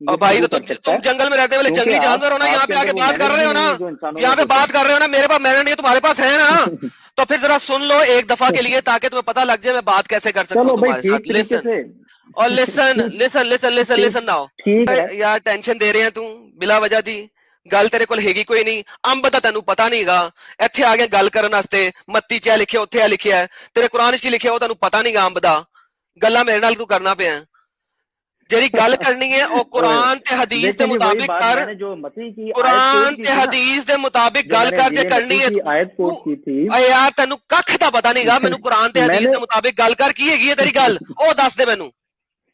और भाई तो तुम तुम जंगल में रहते वाले जंगली जानवर हो ना यहाँ पे आके बात कर रहे हो ना यहाँ पे बात कर रहे हो ना मेरे पास मैंने नहीं तुम्हारे पास है ना तो फिर जरा सुन लो एक दफा के लिए ताकि तुम्हें पता लग जाए मैं बात कैसे कर सकता हूँ तुम्हारे साथ लिसन और listen listen listen listen listen now यार टेंशन दे रहे हैं तू बिला वजह दी ਗੱਲ ਤੇਰੇ ਕੋਲ ਹੈਗੀ ਕੋਈ ਨਹੀਂ ਅੰਬ ਦਾ ਤੈਨੂੰ ਪਤਾ ਨਹੀਂਗਾ ਇੱਥੇ ਆ ਕੇ ਗੱਲ ਕਰਨ ਵਾਸਤੇ ਮੱਤੀ ਚ ਲਿਖਿਆ ਉੱਥੇ ਆ ਲਿਖਿਆ ਤੇਰੇ ਕੁਰਾਨ 'ਚ ਕੀ ਲਿਖਿਆ ਉਹ ਤੈਨੂੰ ਪਤਾ ਨਹੀਂਗਾ ਅੰਬ ਦਾ ਗੱਲਾਂ ਮੇਰੇ ਨਾਲ ਤੂੰ ਕਰਨਾ ਪਿਆ ਜਿਹੜੀ ਗੱਲ ਕਰਨੀ ਹੈ ਉਹ ਕੁਰਾਨ ਤੇ ਹਦੀਸ ਦੇ ਮੁਤਾਬਿਕ ਕਰ ਕੁਰਾਨ ਤੇ ਹਦੀਸ ਦੇ ਮੁਤਾਬਿਕ ਗੱਲ ਕਰ ਜੇ ਕਰਨੀ ਹੈ ਆਇਤ ਕੋਟ ਕੀ ਥੀ ਓਏ ਯਾਰ ਤੈਨੂੰ ਕੱਖ ਦਾ ਪਤਾ ਨਹੀਂਗਾ ਮੈਨੂੰ ਕੁਰਾਨ ਤੇ ਹਦੀਸ ਦੇ ਮੁਤਾਬਿਕ ਗੱਲ ਕਰ ਕੀ ਹੈਗੀ ਹੈ ਤੇਰੀ ਗੱਲ ਉਹ ਦੱਸ ਦੇ ਮੈਨੂੰ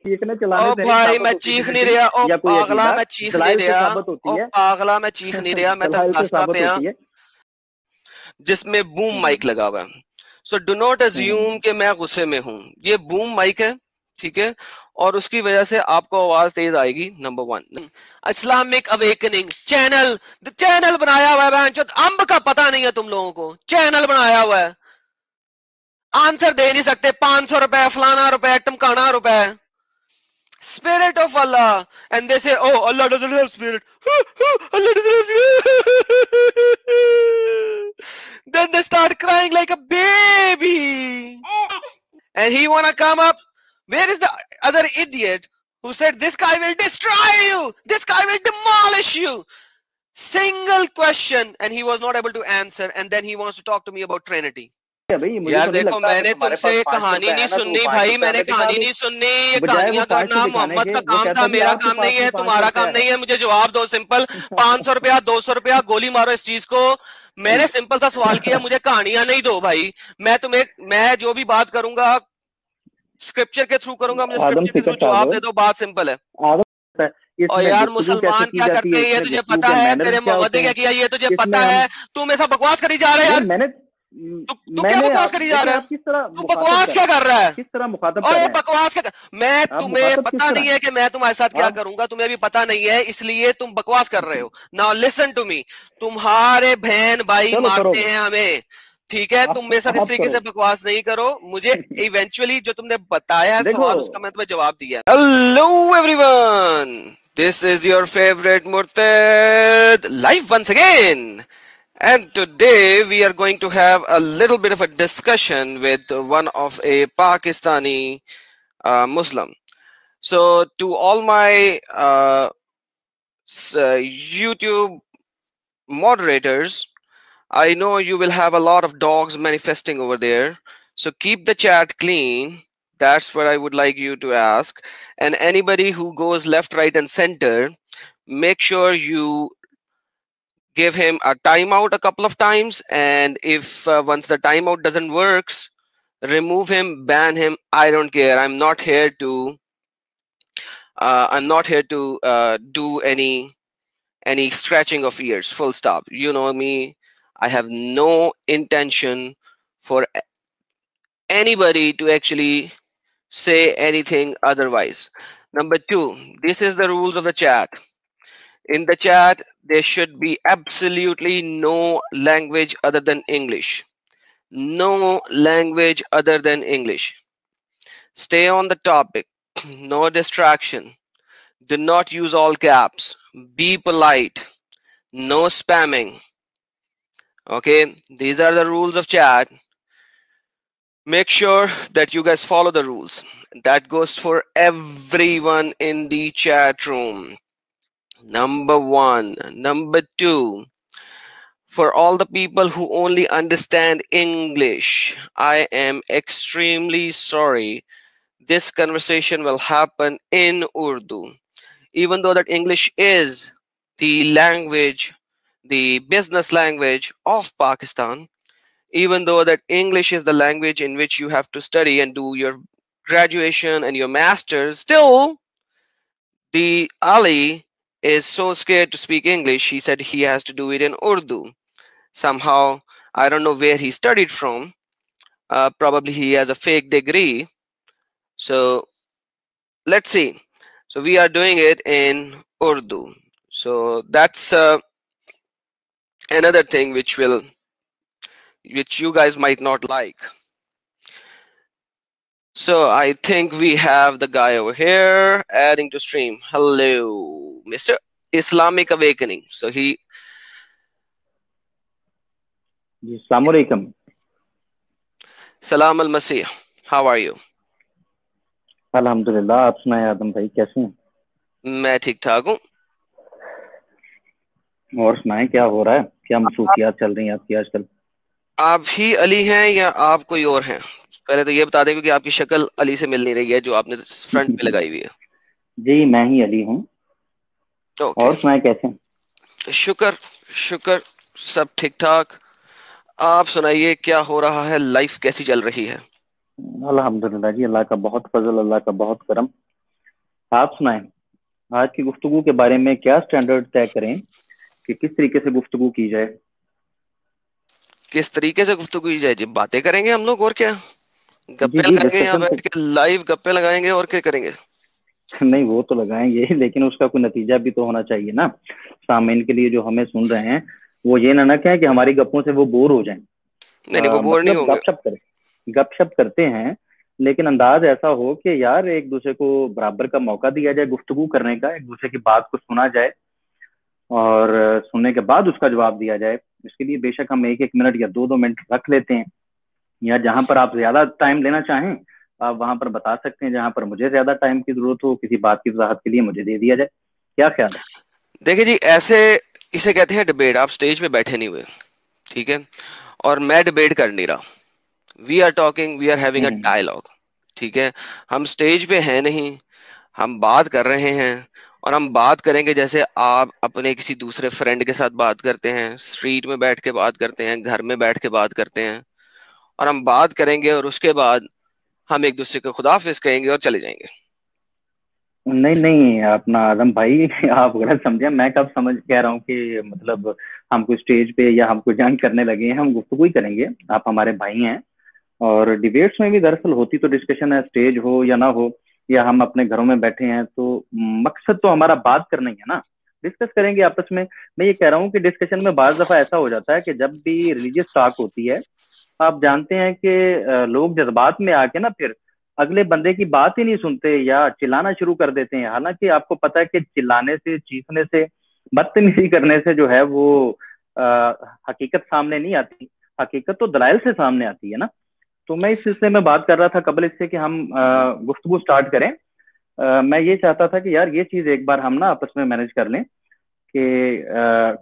चीखने चलाने ओ भाई मैं चीख नहीं रहा ओ पागला मैं चीख नहीं रहा ओ पागला मैं चीख नहीं रहा मैं तो रास्ता पे आ जिसमें बूम माइक लगा हुआ है सो डू नॉट अज्यूम कि मैं गुस्से में हूँ ये बूम माइक है ठीक है और उसकी वजह से आपको आवाज़ तेज आएगी number one Islamic awakening channel channel बनाया हुआ है अंब का पता नहीं है तुम लोगों को। चैनल बनाया हुआ है। आंसर दे नहीं सकते पाँच सौ रुपए फलाना रुपए टमकाना रुपए। Spirit of Allah and the Allah spirit Allah they start crying like a baby and he want to come up where is the other idiot who said, This guy will destroy you, this guy will demolish you? Single question, and he was not able to answer, and then he wants to talk to me about Trinity. यार देखो मैंने तुमसे कहानी नहीं सुननी भाई मैंने कहानी नहीं सुननी ये कहानियाँ करना मोहम्मद का काम था मेरा काम नहीं है तुम्हारा काम नहीं है मुझे जवाब दो सिंपल पाँच सौ रुपया दो सौ रुपया गोली मारो इस चीज़ को मैंने सिंपल सा सवाल किया मुझे कहानियाँ नहीं दो भाई मैं तुम्हें मैं जो भी बात करूँगा स्क्रिप्चर के थ्रू करूँगा मुझे स्क्रिप्चर के थ्रू जवाब दे। दो बात सिंपल है। और यार मुसलमान क्या करते हैं? ये तुझे पता है तेरे मोहम्मद क्या किया ये तुझे पता है तू मेरे साथ बकवास करी जा रहा है यार। मैंने तू क्या बकवास करी जा रहा है? किस तरह तू बकवास क्या कर रहा है? किस तरह मुखातब और बकवास क्या मैं तुम्हें पता नहीं है कि मैं तुम्हारे साथ क्या करूँगा तुम्हें भी पता नहीं है इसलिए तुम बकवास कर रहे हो। नाउ लिसन टू मी तुम्हारे बहन भाई मारते हैं हमें। ठीक है तुम मेरे साथ इस तरीके से बकवास नहीं करो मुझे इवेंचुअली जो तुमने बताया है सवाल उसका मैं तुम्हें जवाब दिया hello everyone this is your favourite मुर्तद live once again And today we are going to have a little bit of a discussion with one of a Pakistani uh, Muslim. So to all my uh, YouTube moderators, I know you will have a lot of dogs manifesting over there. So keep the chat clean. That's what I would like you to ask. And anybody who goes left, right, and center, make sure you give him a timeout a couple of times. And if uh, once the timeout doesn't works, remove him, ban him. I don't care. I'm not here to. Uh, I'm not here to uh, do any any scratching of ears. Full stop. You know me. I have no intention for anybody to actually say anything otherwise. Number two, this is the rules of the chat. In the chat, there should be absolutely no language other than English. No language other than English. Stay on the topic. No distraction. Do not use all caps. Be polite. No spamming okay these are the rules of chat. Make sure that you guys follow the rules. That goes for everyone in the chat room. Number one. Number two. For all the people who only understand english i am extremely sorry. This conversation will happen in urdu. Even though that english is the language the business language of Pakistan, even though that English is the language in which you have to study and do your graduation and your master's, still the Ali is so scared to speak English, he said he has to do it in Urdu. Somehow, I don't know where he studied from. Uh, probably he has a fake degree. So let's see. So we are doing it in Urdu. So that's uh, another thing which will which you guys might not like so i think we have the guy over here adding to stream hello Mr. Islamic Awakening. So he. Assalamualaikum. Salam al Masih. How are you? अल्हम्दुलिल्लाह आप सुनाए आदम भाई कैसे हैं मैं ठीक ठाक हूँ और सुनाए क्या हो रहा है क्या मसरूफियात चल रही हैं आपकी आजकल? आप ही अली हैं या आप कोई और हैं? पहले तो ये बता दें क्योंकि आपकी शक्ल अली से मिल नहीं रही है जो आपने फ्रंट पे लगाई हुई है। जी मैं ही अली हूँ। Okay. और सुनाए कैसे? शुक्र शुक्र सब ठीक ठाक आप सुनाइए क्या हो रहा है? लाइफ कैसी चल रही है? अल्हम्दुलिल्लाह जी अल्लाह का बहुत फजल अल्लाह का बहुत करम। आप सुनाएँ आज की गुफ्तगु के बारे में क्या स्टैंडर्ड तय करें? कि किस तरीके से गुफ्तगु की जाए? किस तरीके से गुफ्तगु की जाए? जी बातें करेंगे हम लोग और क्या? गप्पे लगाएँगे यहाँ बैठ के लाइव गप्पे लगाएँगे और क्या करेंगे? नहीं वो तो लगाएँगे लेकिन उसका कोई नतीजा भी तो होना चाहिए ना। सामीन के लिए जो हमें सुन रहे हैं वो ये ना ना कहें कि हमारी गप्पों से वो बोर हो जाएँ। नहीं नहीं वो बोर मतलब नहीं होंगे। गपशप करें गपशप करते हैं लेकिन अंदाज ऐसा हो कि यार एक दूसरे को बराबर का मौका दिया जाए गुफ्तगु करने का एक दूसरे की बात को सुना जाए और सुनने के बाद उसका जवाब दिया जाए। इसके लिए बेशक हम एक एक मिनट या दो दो मिनट रख लेते हैं। या जहाँ पर आप ज़्यादा टाइम लेना चाहें आप वहाँ पर बता सकते हैं जहाँ पर मुझे ज़्यादा टाइम की ज़रूरत हो किसी बात की वजाहत के लिए मुझे दे दिया जाए। क्या ख्याल है? देखिए जी ऐसे इसे कहते हैं डिबेट आप स्टेज पे बैठे नहीं हुए ठीक है? और मैं डिबेट कर नहीं रहा। We are talking we are having a dialogue ठीक है? हम स्टेज पे हैं नहीं हम बात कर रहे हैं और हम बात करेंगे जैसे आप अपने किसी दूसरे फ्रेंड के साथ बात करते हैं स्ट्रीट में बैठ के बात करते हैं, घर में बैठ के बात करते हैं, और हम बात करेंगे और उसके बाद हम एक दूसरे को खुदाफिज कहेंगे और चले जाएँगे। नहीं नहीं, अपना आदम भाई, आप गलत समझे। मैं कब समझ कह रहा हूँ कि मतलब हम कोई स्टेज पे या हम कोई जंग करने लगे हैं, हम गुफ्तगु ही करेंगे। आप हमारे भाई हैं और डिबेट्स में भी दरअसल होती तो डिस्कशन है स्टेज हो या ना हो। या हम अपने घरों में बैठे हैं तो मकसद तो हमारा बात करना ही है ना। डिस्कस करेंगे आपस में। मैं ये कह रहा हूँ कि डिस्कशन में बाज दफ़ा ऐसा हो जाता है कि जब भी रिलीजियस टॉक होती है आप जानते हैं कि लोग जज्बात में आके ना फिर अगले बंदे की बात ही नहीं सुनते या चिल्लाना शुरू कर देते हैं। हालाँकि आपको पता है कि चिल्लाने से चीखने से बदतमीजी करने से जो है वो आ, हकीकत सामने नहीं आती। हकीकत तो दलाइल से सामने आती है ना। तो मैं इस सिलसिले में बात कर रहा था कबल इससे कि हम गुफ्तगु स्टार्ट करें। आ, मैं ये चाहता था कि यार ये चीज़ एक बार हम ना आपस में मैनेज कर लें कि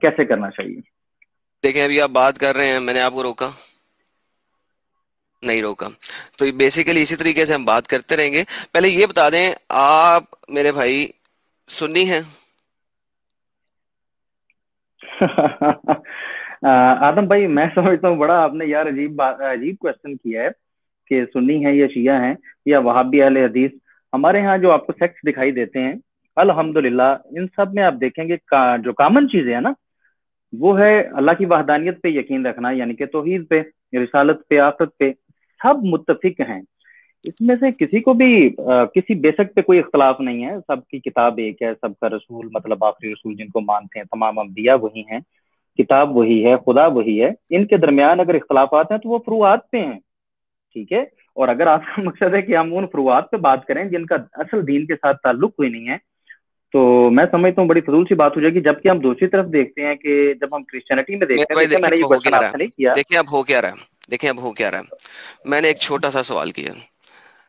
कैसे करना चाहिए। देखें अभी आप बात कर रहे हैं मैंने आपको रोका। नहीं रोका। तो बेसिकली इसी तरीके से हम बात करते रहेंगे। पहले ये बता दें आप मेरे भाई सुन्नी हैं? आदम भाई मैं समझता हूँ बड़ा आपने यार अजीब अजीब क्वेश्चन किया है कि सुन्नी है या शिया है या वहाबी अहले हदीस। हमारे यहाँ जो आपको सेक्स दिखाई देते हैं अल्हम्दुलिल्लाह इन सब में आप देखेंगे का, जो कॉमन चीज़ें है ना वो है अल्लाह की वहदानियत पे यकीन रखना यानी कि तोहीद पे रिसालत पे आफत पे सब मुतफिक हैं। इसमें से किसी को भी आ, किसी बेशक पे कोई इख्तलाफ नहीं है सबकी किताब एक है सबका रसूल मतलब आखिरी रसूल जिनको मानते हैं तमाम अम्बिया वही हैं। किताब वही है खुदा वही है इनके दरमियान अगर इख्तलाफ हैं तो वो फ्रुआत पे हैं ठीक है? और अगर आपका मकसद है कि हम उन फ्रुआत पे बात करें जिनका असल दीन के साथ ताल्लुक कोई नहीं है तो मैं समझता हूँ बड़ी फजूल सी बात हो जाएगी जबकि हम दूसरी तरफ़ देखते हैं कि जब हम क्रिश्चियनिटी में देखते हैं मैंने ये क्वेश्चन आपसे नहीं किया। देखिए अब हो क्या रहा है देखिए अब हो क्या रहा है। मैंने एक छोटा सा सवाल किया।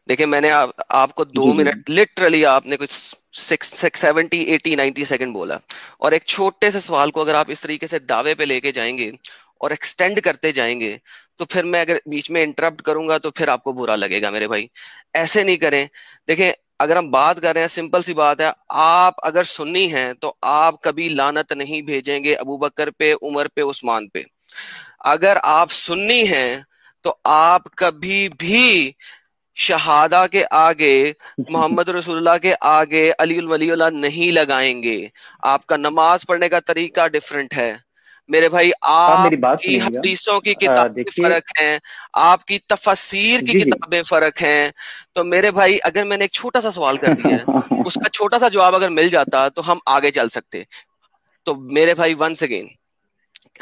देखिए मैंने आप, आपको दो मिनट लिटरली आपने कुछ six six seventy eighty ninety second बोला। और एक छोटे से सवाल को अगर आप इस तरीके से दावे पे लेके जाएँगे और एक्सटेंड करते जाएँगे तो फिर मैं अगर बीच में इंटरप्ट करूँगा तो फिर आपको बुरा लगेगा मेरे भाई। ऐसे नहीं करें। देखें अगर हम बात कर रहे हैं सिंपल सी बात है आप अगर सुन्नी हैं तो आप कभी लानत नहीं भेजेंगे अबू बकर पे उमर पे उस्मान पे। अगर आप सुन्नी हैं तो आप कभी भी शहादा के आगे मोहम्मद रसूलुल्लाह के आगे अली वलीउल्लाह नहीं लगाएँगे। आपका नमाज़ पढ़ने का तरीका डिफरेंट है। मेरे भाई आपकी हदीसों की किताबें फ़र्क हैं आपकी तफसीर की किताबें फ़र्क हैं। तो मेरे भाई अगर मैंने एक छोटा सा सवाल कर दिया है उसका छोटा सा जवाब अगर मिल जाता तो हम आगे चल सकते। तो मेरे भाई वंस अगेन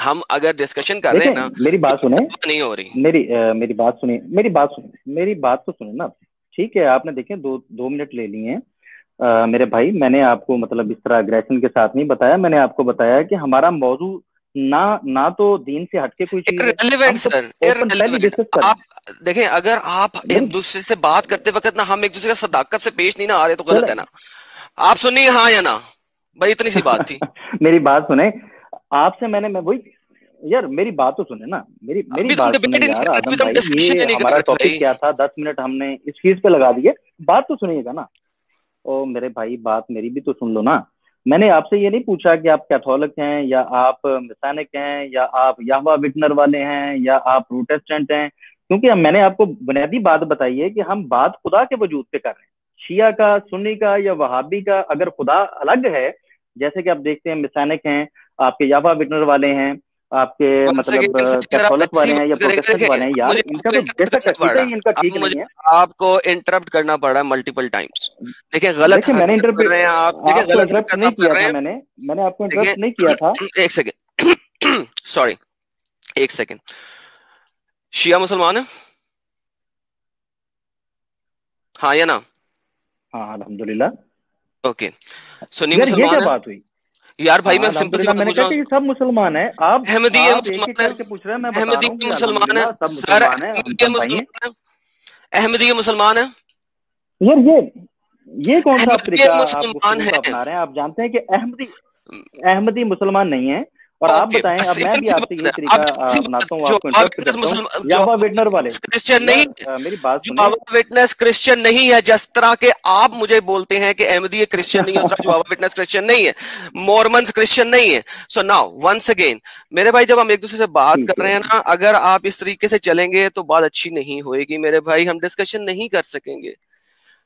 हम अगर डिस्कशन कर रहे हैं ना मेरी बात सुने। तो नहीं हो रही। मेरी आ, मेरी बात सुनिए मेरी बात सुनिए मेरी बात तो सुने ना। ठीक है आपने देखे दो दो मिनट ले लिए हैं। मेरे भाई मैंने आपको मतलब इस तरह अग्रेशन के साथ नहीं बताया मैंने आपको बताया कि हमारा मौजू ना ना तो दीन से हटके कोई चीज़ सर आप देखें अगर आप एक दूसरे से बात करते वक्त ना हम एक दूसरे का सदाकत से पेश नहीं ना आ रहे तो गलत है ना। आप सुनिए हाँ या ना। भाई इतनी सी बात थी। मेरी बात सुने। आपसे मैंने मैं वही यार मेरी बात तो सुने ना मेरी मेरी बात सुने यार आदम भाई ये हमारा टॉपिक क्या था दस मिनट हमने इस चीज़ पे लगा दिए। बात तो सुनिएगा ना। ओ मेरे भाई बात मेरी भी तो सुन लो ना। मैंने आपसे ये नहीं पूछा कि आप कैथोलिक हैं या आप मिसानिक हैं या आप यावा विटनर वाले हैं या आप प्रोटेस्टेंट हैं क्योंकि मैंने आपको बुनियादी बात बताई है कि हम बात खुदा के वजूद पे कर रहे हैं। शिया का सुन्नी का या वहाबी का अगर खुदा अलग है जैसे कि आप देखते हैं मिसानिक हैं आपके यावा विटनर वाले हैं आपके मतलब कैथोलिक वाले हैं या प्रोटेस्टेंट वाले हैं यार इनका तो अकीदा ही इनका ठीक नहीं है। आपको इंटरप्ट करना पड़ रहा है मल्टीपल टाइम्स देखिए गलत मैंने इंटरप्ट रहे हैं आप। देखिए गलत इंटरप्ट नहीं किया था मैंने। मैंने आपको इंटरप्ट नहीं किया था। एक सेकंड सॉरी एक सेकंड शिया मुसलमान है? हाँ या ना? हाँ अल्हम्दुलिल्लाह। ओके सुन्नी मुसलमान ये क्या बात हुई? यार भाई मैं सिंपल सी बात कहा कि सब मुसलमान है। आप अहमदी है मुसलमान है। पूछ रहे हैं मैं अहमदी मुसलमान है। सर अहमदी मुसलमान है। मुसलमान है? यार ये ये कौन सा तरीका आप अपना रहे हैं? आप जानते हैं कि अहमदी अहमदी मुसलमान नहीं है। और आप बताएँ अब मैं भी आपसे ये तरीका अपनाता हूँ आपको इंटरप्ट यावा विटनर वाले। क्रिश्चियन नहीं मेरी बात सुनिए। विटनेस क्रिश्चियन नहीं है जिस तरह के आप मुझे बोलते हैं कि अहमदी क्रिश्चियन नहीं है जो विटनेस क्रिश्चियन नहीं है। मोरमन क्रिश्चियन नहीं है। सो नाउ वंस अगेन मेरे भाई जब हम एक दूसरे से बात कर रहे हैं। ना अगर आप इस तरीके से चलेंगे तो बात अच्छी नहीं होगी मेरे भाई। हम डिस्कशन नहीं कर सकेंगे।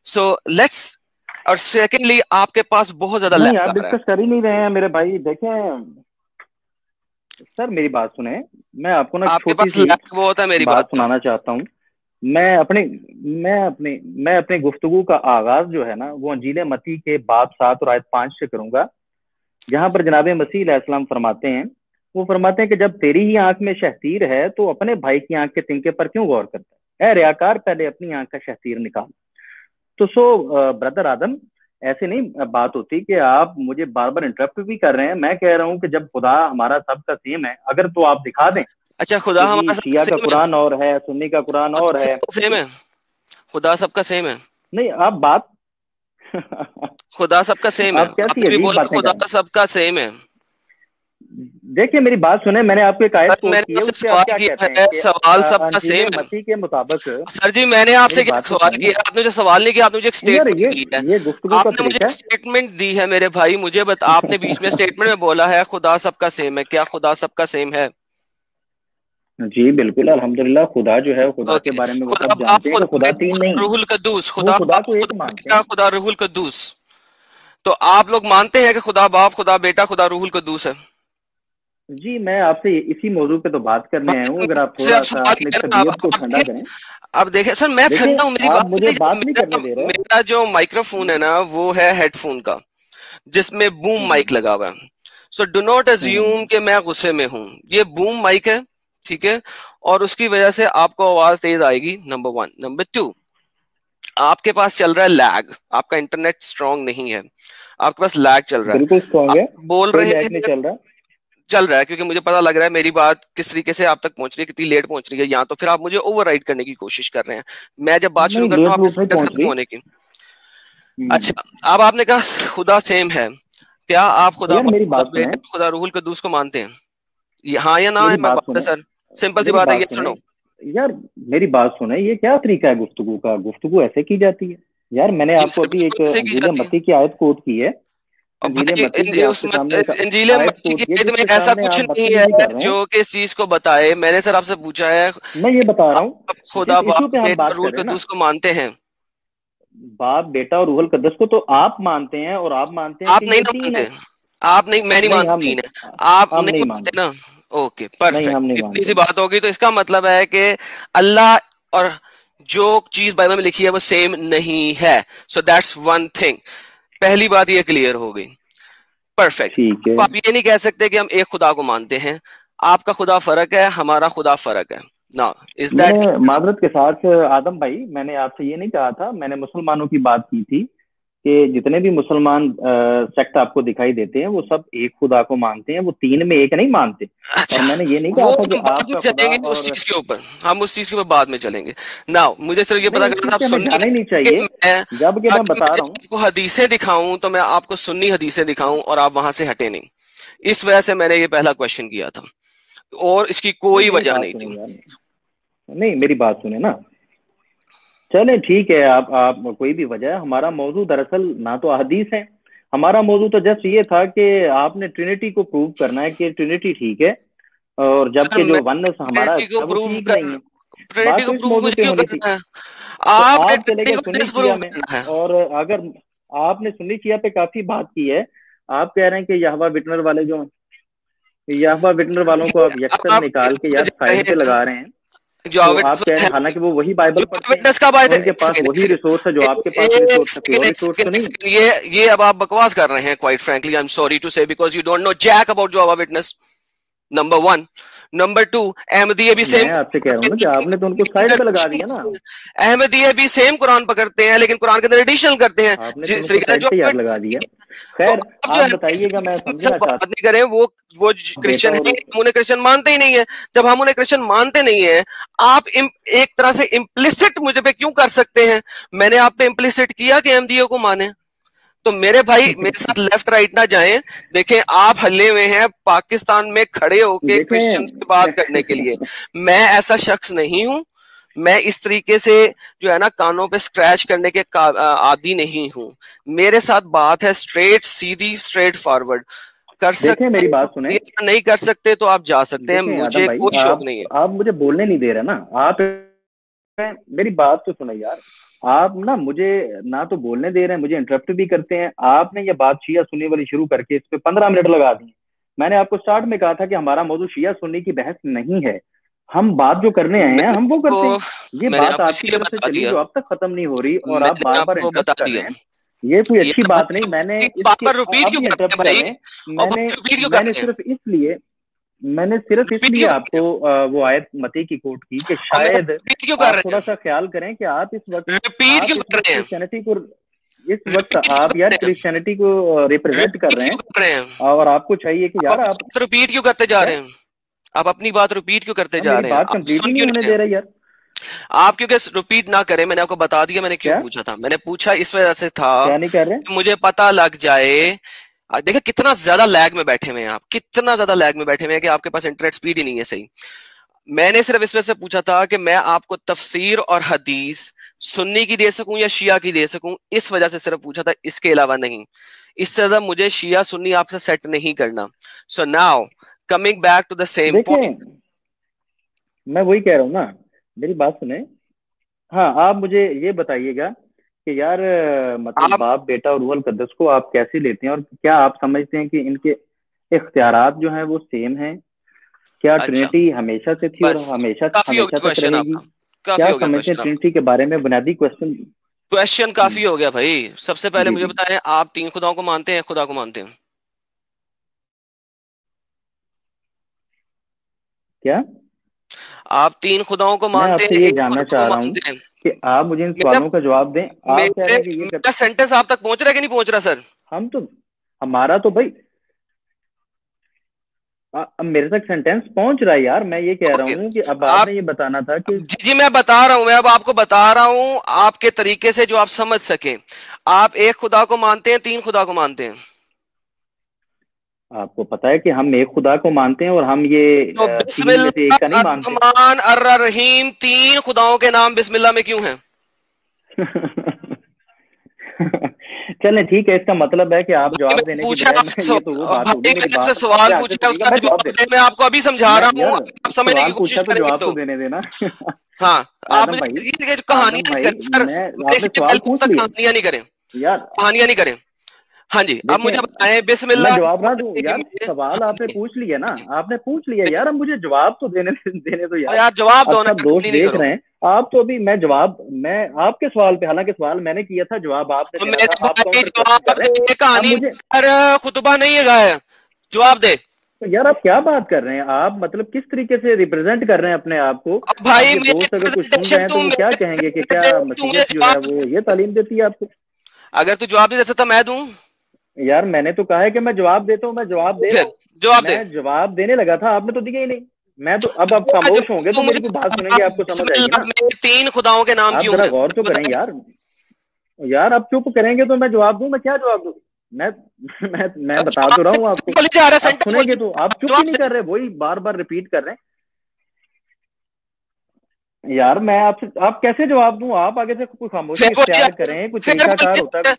सो लेट्स और सेकेंडली आपके पास बहुत ज़्यादा आप डिस्कस कर ही नहीं रहे हैं मेरे भाई। देखें सर मेरी बात सुने। मैं आपको ना छोटी सी वो होता है मेरी बात, बात सुनाना चाहता हूँ। मैं अपने मैं अपने मैं अपने गुफ्तगु का आगाज़ जो है ना वो अंजील मती के बाप सात और आयत पाँच से करूँगा। जहाँ पर जनाब मसीह इस्लाम फरमाते हैं वो फरमाते हैं कि जब तेरी ही आँख में शहतीर है तो अपने भाई की आँख के तिनके पर क्यों गौर करता है? ए रियाकार पहले अपनी आँख का शहतीर निकाल। तो सो ब्रदर आदम ऐसे नहीं बात होती कि आप मुझे बार बार इंटरप्ट भी कर रहे हैं। मैं कह रहा हूँ कि जब खुदा हमारा सबका सेम है अगर तो आप दिखा दें अच्छा खुदा हमारा शिया का कुरान और है सुन्नी का कुरान और है। सेम है। खुदा सबका सेम है। नहीं आप बात खुदा सबका सेम है। आप कैसी भी खुदा सबका सेम है। देखिए मेरी बात सुने मैंने आपको एक आयत कोट की है उससे आप क्या हैं सवाल सबका सेम है। मसीह के मुताबिक सर जी मैंने आपसे क्या सवाल किया आपने मुझे सवाल नहीं किया आपने मुझे स्टेटमेंट दी है। आपने मुझे स्टेटमेंट दी है मेरे भाई मुझे बता आपने बीच में स्टेटमेंट में बोला है खुदा सबका सेम है। क्या खुदा सबका सेम है? जी बिल्कुल अल्हम्दुलिल्लाह खुदा जो है खुदा के बारे में वो सब जानते हैं खुदा तीन नहीं रूहुल कद्दूस खुदा खुदा को एक मानते हैं। खुदा रूहुल कद्दूस? तो आप लोग मानते हैं कि खुदा बाप खुदा बेटा खुदा रूहुल कद्दूस है? जी मैं आपसे इसी मौजू पे तो बात करने आया हूँ अगर आप थोड़ा सा अपनी तबीयत को ठंडा करें। अब देखें सर मैं ठंडा हूँ मेरी बात मुझे बात नहीं करने दे रहे मेरा जो माइक्रोफोन है ना वो है हेडफोन का जिसमें बूम माइक लगा हुआ है। सो डू नॉट अज्यूम कि मैं गुस्से में हूँ। ये बूम माइक है ठीक है? और उसकी वजह से आपको आवाज़ तेज आएगी नंबर वन नंबर टू आपके पास चल रहा है लैग आपका इंटरनेट स्ट्रांग नहीं है। आपके पास लैग चल रहा है। है। बोल रहे हैं चल रहा है क्योंकि मुझे पता लग रहा है मेरी बात किस तरीके से आप तक पहुँच रही है कितनी लेट पहुँच रही है या तो फिर आप मुझे ओवर करने की कोशिश कर रहे हैं। मैं जब बात शुरू करता हूँ खत्म होने की। हम्म। अच्छा अब आपने कहा खुदा सेम है। क्या आप खुदा खुदा रूहुल कदूस को मानते हैं? हाँ या ना है मैं बात है सर। सिंपल सी बात है ये सुनो। यार मेरी बात सुने ये क्या तरीका है गुफ्तगु का? गुफ्तगु ऐसे की जाती है? यार मैंने आपको अभी एक मती की आयत कोट की है। इंजील में ऐसा कुछ नहीं है जो कि इस चीज़ को बताए। मैंने सर आपसे पूछा है मैं ये बता रहा हूँ। खुदा रूल कदूस को मानते हैं। बाप बेटा और रूहल कदस को तो आप मानते हैं और आप मानते हैं आप नहीं मानते आप नहीं मैं नहीं मानती है। आप नहीं मानते ना? ओके परफेक्ट इतनी सी बात होगी तो इसका मतलब है कि अल्लाह और जो चीज़ बाइबल में लिखी है वो सेम नहीं है। सो दैट्स वन थिंग पहली बात ये क्लियर हो गई। परफेक्ट तो आप ये नहीं कह सकते कि हम एक खुदा को मानते हैं। आपका खुदा फ़र्क है हमारा खुदा फ़र्क है। ना इस मादरत के साथ आदम भाई मैंने आपसे ये नहीं कहा था मैंने मुसलमानों की बात की थी। कि जितने भी मुसलमान सेक्ट आपको दिखाई देते हैं वो सब एक खुदा को मानते हैं वो तीन में एक नहीं मानते। अच्छा मैंने ये नहीं कहा था कि आपका चलेंगे खुदा उस चीज़ के ऊपर। हम उस चीज़ के ऊपर बाद में चलेंगे। नाउ मुझे सिर्फ़ ये पता करना आप सुन्नी नहीं चाहिए। जब कि मैं बता रहा हूँ। आपको हदीसें दिखाऊँ तो मैं आपको सुन्नी हदीसें दिखाऊँ और आप वहाँ से हटे नहीं। इस वजह से मैंने ये पहला क्वेश्चन किया था। और इसकी कोई वजह नहीं थी। नहीं मेरी बात सुने ना। चले ठीक है आप आप कोई भी वजह हमारा मौजू दरअसल ना तो हदीस है। हमारा मौजू तो जस्ट ये था कि आपने ट्रिनिटी को प्रूव करना है कि ट्रिनिटी ठीक है और जबकि जो वननेस हमारा तो और अगर आपने सुन्नी शिया पे काफ़ी बात की है आप कह रहे हैं कि यहवा विटनर वाले जो यहवा विटनर वालों को आप आप निकाल के यार साइड पे लगा रहे हैं। जो तो आप कह रहे हैं हालाँकि वो वही बाइबल विटनेस का बाइबल उनके पास वही रिसोर्स है जो आपके पास रिसोर्स है रिसोर्स तो नहीं। ये ये अब आप बकवास कर रहे हैं quite frankly I am sorry to say because you don't know jack about जो witness number one number two Ahmadiyya भी सेम आपसे कह रहा हूँ आपने तो उनको साइड पे लगा दिया ना। अहमदिया भी सेम कुरान पकड़ते हैं लेकिन कुरान के अंदर एडिशनल करते हैं। जिस तरीके से जो लगा दिया। खैर आप बताइएगा मैं बात नहीं करें वो वो क्रिश्चियन है हम उन्हें क्रिश्चियन मानते ही नहीं है। जब हम उन्हें क्रिश्चियन मानते नहीं है आप एक तरह से इम्प्लिसिट मुझे पे क्यों कर सकते हैं? मैंने आप पे इम्प्लिसिट किया कि एमडीओ को माने। तो मेरे भाई मेरे साथ लेफ़्ट राइट ना जाएँ। देखें आप हल्ले हुए हैं पाकिस्तान में खड़े होके क्रिश्चियन से बात करने के लिए। मैं ऐसा शख्स नहीं हूँ। मैं इस तरीके से जो है ना कानों पे स्क्रैच करने के आदि नहीं हूँ। मेरे साथ बात है स्ट्रेट सीधी स्ट्रेट फॉरवर्ड कर सकते मेरी बात सुने। नहीं कर सकते तो आप जा सकते हैं। मुझे कोई शौक नहीं है। आप मुझे बोलने नहीं दे रहे ना। आप मेरी बात तो सुनो यार। आप ना मुझे ना तो बोलने दे रहे हैं मुझे इंटरप्ट भी करते हैं। आपने ये बात शिया सुन्नी वाली शुरू करके इस पे पंद्रह मिनट लगा दिए मैंने आपको स्टार्ट में कहा था कि हमारा मौजूद शिया सुन्नी की बहस नहीं है। हम बात जो करने आए हैं हम वो करते हैं। तो ये बात आपकी तरफ़ से चली जो अब तक खत्म नहीं हो रही और आप बार बार इंटरप्ट बता कर रहे हैं। ये कोई अच्छी तो बात नहीं मैंने पर इंटरप्ट मैंने? सिर्फ़ इसलिए मैंने सिर्फ़ इसलिए आपको वो आयत मती की कोट की कि शायद आप थोड़ा सा ख्याल करें कि आप इस वक्त क्रिश्चियनिटी को इस वक्त आप यार क्रिश्चियनिटी को रिप्रेजेंट कर रहे हैं और आपको चाहिए कि यार आप रिपीट क्यों करते जा रहे हैं? आप अपनी बात रिपीट क्यों करते जा रहे हैं? बात आप कंप्लीट नहीं क्यों होने नहीं दे रहे यार। आप क्योंकि रिपीट ना करें मैंने आपको बता दिया मैंने क्यों पूछा था? मैंने पूछा इस वजह से था क्या नहीं कर रहे? मुझे पता लग जाए देखिए कितना ज़्यादा लैग में बैठे हुए हैं आप कितना ज़्यादा लैग में बैठे हुए हैं कि आपके पास इंटरनेट स्पीड ही नहीं है सही। मैंने सिर्फ़ इस वजह से पूछा था कि मैं आपको तफसीर और हदीस सुन्नी की दे सकूँ या शिया की दे सकूँ इस वजह से सिर्फ़ पूछा था इसके अलावा नहीं। इससे ज़्यादा मुझे शिया सुन्नी आपसे सेट नहीं करना। So now coming back to the same मैं वही कह रहा हूँ ना मेरी बात सुने। हाँ आप मुझे ये बताइएगा कि यार मतलब आप- बाप बेटा और रूहल कद्दस को आप कैसे लेते हैं? और क्या आप समझते हैं कि इनके इख्तियारात जो हैं वो सेम हैं? क्या अच्छा। ट्रिनिटी हमेशा से थी और हमेशा हमेशा तक रहेगी? क्या समझते हैं ट्रिनिटी के बारे में बुनियादी क्वेश्चन क्वेश्चन काफ़ी हो गया भाई। सबसे पहले मुझे। बताएँ आप तीन खुदाओं को मानते हैं खुदा को मानते हैं? क्या? आप तीन खुदाओं को मानते हैं जानना चाह रहा हैं। कि आप मुझे इन सवालों का जवाब दें। आप कह रहे हैं कि ये सेंटेंस आप तक पहुँच रहा है कि नहीं पहुँच रहा सर हम तो हमारा तो भाई आ, अब मेरे तक सेंटेंस पहुँच रहा है यार। मैं ये कह रहा हूँ कि अब आप- आपने ये बताना था कि जी जी मैं बता रहा हूँ मैं अब आपको बता रहा हूँ आपके तरीके से जो आप समझ सके। आप एक खुदा को मानते हैं तीन खुदा को मानते हैं। आपको पता है कि हम एक खुदा को मानते हैं और हम ये तो तीन से एक का नहीं मानते। बिस्मिल्लाह रहीम तीन खुदाओं के नाम बिस्मिल्लाह में क्यों हैं? चलें ठीक है इसका मतलब है कि आप जवाब देने की पूछा आपसे तो वो बात होगी मेरी सवाल पूछा उसका जवाब मैं आपको अभी समझा रहा हूँ आप समझने की कोशिश तो जवाब तो तो। देने देना। हाँ करें आपने कहानियाँ नहीं करें। यार कहानियाँ नहीं करें। हाँ जी अब देखिए, मुझे बताएँ मैं बिस्मिल्लाह जवाब ना दूँ यार सवाल हाँ आपने पूछ लिया ना आपने पूछ लिया यार अब मुझे जवाब तो देने देने और यार। यार जवाब दो ना दोस्त देख रहे हैं आप तो अभी मैं जवाब मैं आपके सवाल पे हालाँकि सवाल मैंने किया था जवाब आपने तो आप हैं? कहानी खुतबा नहीं है जवाब दे। तो यार आप क्या बात कर रहे हैं? आप मतलब किस तरीके से रिप्रेजेंट कर रहे हैं अपने आप को? भाई दोस्त अगर कुछ सुन रहे हैं तो वो क्या कहेंगे कि क्या presentation जो है वो ये तालीम देती है आपको। अगर तू जवाब नहीं दे सकता मैं दूँ। यार मैंने तो कहा है कि मैं जवाब देता हूँ मैं जवाब दे जवाब दे। जवाब देने लगा था आपने तो दिया ही नहीं। मैं तो अब आप खामोश होंगे तो मेरी बात सुनेंगे आपको समझ आएगी तीन खुदाओं के नाम आप जरा गौर तो करें यार। यार आप चुप करेंगे तो मैं जवाब दूँ मैं क्या जवाब दूँ? मैं मैं मैं बता तो रहा हूँ आपको। आप सुनेंगे तो आप चुप नहीं कर रहे वही बार बार रिपीट कर रहे हैं। यार मैं आपसे आप कैसे जवाब दूँ? आप आगे से कोई खामोशी इख्तियार करें कुछ तरीकाकार होता है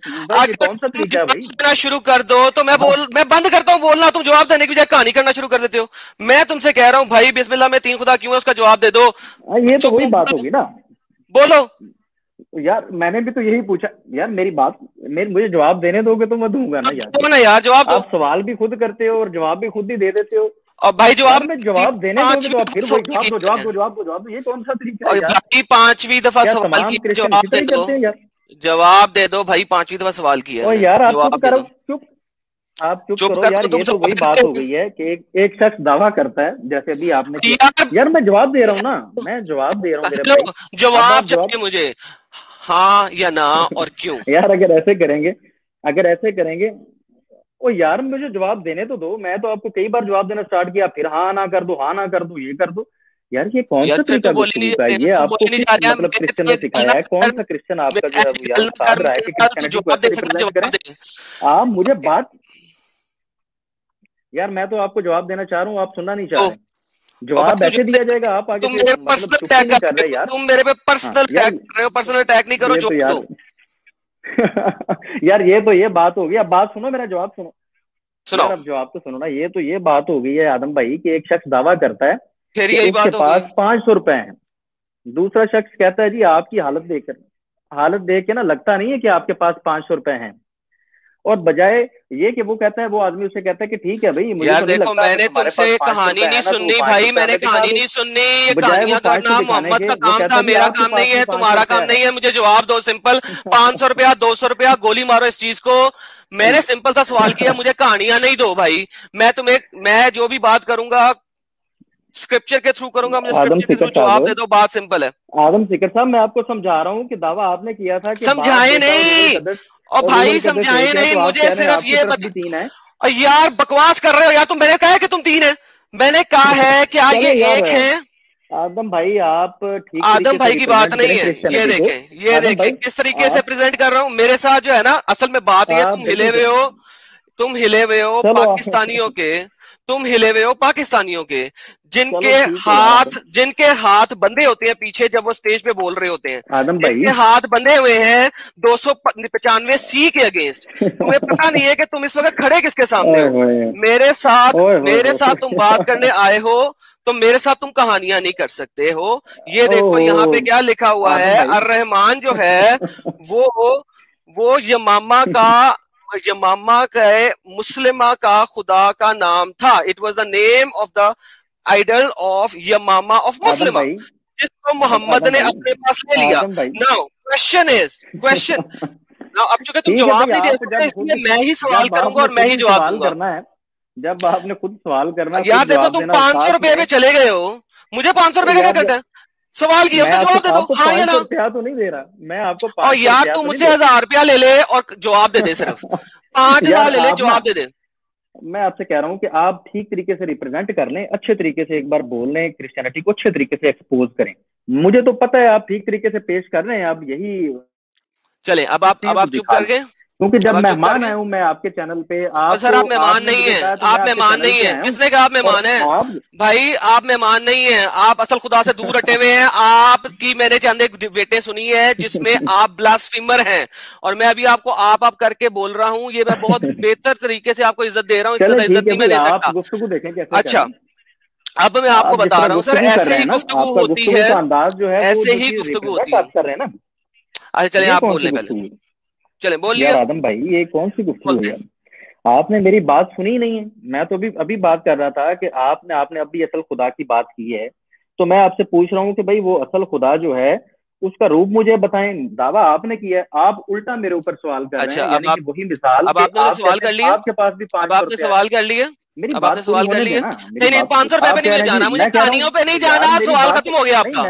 कौन सा तरीका भाई? करना शुरू कर दो तो मैं बोल मैं बंद करता हूँ बोलना तुम जवाब देने की बजाय कहानी करना शुरू कर देते हो। मैं तुमसे कह रहा हूँ भाई बिस्मिल्लाह में तीन खुदा क्यों है उसका जवाब दे दो। ये तो वही बात होगी ना। बोलो। यार मैंने भी तो यही पूछा यार मेरी बात मेरे मुझे जवाब देने दोगे तो मैं दूँगा ना यार। ना यार जवाब आप सवाल भी खुद करते हो और जवाब भी खुद ही दे देते हो। और भाई जवाब में जवाब देने तो आप फिर वही जवाब दो जवाब दो जवाब दो जवाब दो ये कौन सा तरीका है भाई पांचवी दफ़ा सवाल की जवाब दे दो। जवाब दे दो भाई पांचवी दफ़ा सवाल किया यार आप चुप करो चुप। आप करो यार ये तो वही बात हो गई है कि एक एक शख्स दावा करता है जैसे अभी आपने किया। यार मैं जवाब दे रहा हूँ ना मैं जवाब दे रहा हूँ जवाब चाहिए मुझे। हाँ या ना और क्यों? यार अगर ऐसे करेंगे अगर ऐसे करेंगे ओ यार मुझे जवाब देने तो दो। मैं तो आपको कई बार जवाब देना स्टार्ट किया फिर हाँ ना कर दो हाँ ना कर दो ये कर दो। यार ये कौन सा तरीका गुफ्तगू है? ये आपको मतलब क्रिश्चियन ने सिखाया है? कौन सा क्रिश्चियन आपका जो है? वो यार बता रहा है कि क्रिश्चियनिटी को ऐसे रिप्रेजेंट करें आप मुझे बात यार मैं तो आपको जवाब देना चाह रहा हूँ आप सुनना नहीं चाह रहे जवाब ऐसे दिया जाएगा आप आगे तुम मेरे पर्सनल अटैक कर रहे हो यार। तुम मेरे पे पर्सनल अटैक कर रहे हो पर्सनल अटैक नहीं करो जो यार ये तो ये बात होगी अब बात सुनो मेरा जवाब सुनो। सुनो अब जवाब तो सुनो ना ये तो ये बात हो गई है आदम भाई कि एक शख्स दावा करता है फिर यही बात पास पाँच सौ रुपए हैं। दूसरा शख्स कहता है जी आपकी हालत देखकर हालत देख के ना लगता नहीं है कि आपके पास पाँच सौ रुपए हैं। और बजाय ये कि वो कहता है वो आदमी उसे कहता है कि ठीक है भाई मुझे यार तो देखो मैंने तुमसे कहानी नहीं सुननी भाई मैंने कहानी नहीं सुननी ये कहानियाँ करना मोहम्मद का काम था मेरा काम नहीं है तुम्हारा काम नहीं है मुझे जवाब दो सिंपल पाँच सौ रुपया दो सौ रुपया गोली मारो इस चीज़ को। मैंने सिंपल सा सवाल किया मुझे कहानियाँ नहीं दो भाई। मैं तुम्हें मैं जो भी बात करूँगा स्क्रिप्चर के थ्रू करूँगा मुझे स्क्रिप्चर के थ्रू जवाब दे दो बात सिंपल है। आदम सिकर साहब मैं आपको समझा रहा हूँ कि दावा आपने किया था कि समझाए नहीं। और भाई समझाए नहीं तो मुझे सिर्फ़ ये बता यार बकवास कर रहे हो यार तुम मैंने कहा है कि तुम तीन है? मैंने कहा है कि ये एक है। आदम भाई आप ठीक आदम भाई की बात नहीं है। ये देखें ये देखें किस तरीके से प्रेजेंट कर रहा हूँ। मेरे साथ जो है ना असल में बात ये तुम हिले हुए हो तुम हिले हुए हो पाकिस्तानियों के तुम हिले हुए हो पाकिस्तानियों के। जिनके हाथ जिनके हाथ बंधे होते हैं पीछे जब वो स्टेज पे बोल रहे होते हैं। आदम भाई। जिनके हाथ बंधे हुए हैं दो सौ पचानवे सी के अगेंस्ट। तुम्हें पता नहीं है कि तुम इस वक्त खड़े किसके सामने हो? मेरे साथ मेरे साथ तुम बात करने आए हो तो मेरे साथ तुम कहानियाँ नहीं कर सकते हो। ये देखो यहाँ पे क्या लिखा हुआ है? अर रहमान जो है वो वो यमामा का यमामा का मुस्लिमा का खुदा का नाम था। It was the name of the idol of Yamama of Musaylimah जिसको मोहम्मद ने अपने पास ले लिया। Now question is question now अब चूँकि तुम जवाब नहीं दे सकते इसलिए मैं ही सवाल करूँगा और मैं ही जवाब दूँगा। जब आपने खुद सवाल करना यार देखो तुम पाँच सौ रुपए में चले गए हो। मुझे पाँच सौ रुपए का क्या करना है? सवाल किया उसका जवाब दे दो। हाँ या ना? तो नहीं दे रहा मैं आपको और यार तू मुझसे हज़ार रुपया ले ले और जवाब दे दे सिर्फ़। पाँच हज़ार ले ले जवाब दे दे। मैं आपसे कह रहा हूँ कि आप ठीक तरीके से रिप्रेजेंट कर लें अच्छे तरीके से एक बार बोल लें क्रिश्चियनिटी को अच्छे तरीके से एक्सपोज करें। मुझे तो पता है आप ठीक तरीके से पेश कर रहे हैं आप यही चले अब आप अब आप चुप कर गए क्योंकि जब मेहमान आया हूँ मैं आपके चैनल पे आप सर आप मेहमान नहीं है आप मेहमान नहीं है। किसने कहा आप मेहमान है? भाई आप मेहमान नहीं है आप असल खुदा से दूर हटे हुए हैं आपकी मैंने चंद एक बेटे सुनी है जिसमें आप ब्लास्फीमर हैं। और मैं अभी आपको आप आप करके बोल रहा हूँ ये मैं बहुत बेहतर तरीके से आपको इज़्ज़त दे रहा हूँ इससे इज़्ज़त नहीं मैं दे सकता। अच्छा अब मैं आपको बता रहा हूँ सर ऐसे ही गुफ्तु होती है। ऐसे ही गुफ्तु होती है। ना अच्छा चले आप बोल पहले। चले बोलिए। आदम भाई ये कौन सी गुफ्तु है आपने मेरी बात सुनी ही नहीं है। मैं तो अभी अभी बात कर रहा था कि आपने आपने अभी असल खुदा की बात की है। तो मैं आपसे पूछ रहा हूँ कि भाई वो असल खुदा जो है उसका रूप मुझे बताएँ। दावा आपने किया आप उल्टा मेरे ऊपर सवाल कर अच्छा, रहे हैं अब आप, वही मिसाल अब आपने आप सवाल कर लिया आपके पास भी पाँच आपने सवाल कर लिया मेरी अब आपने सवाल कर लिया नहीं नहीं पाँच सौ रुपए पे नहीं जाना। मुझे कहानियों पे नहीं जाना सवाल खत्म हो गया आपका।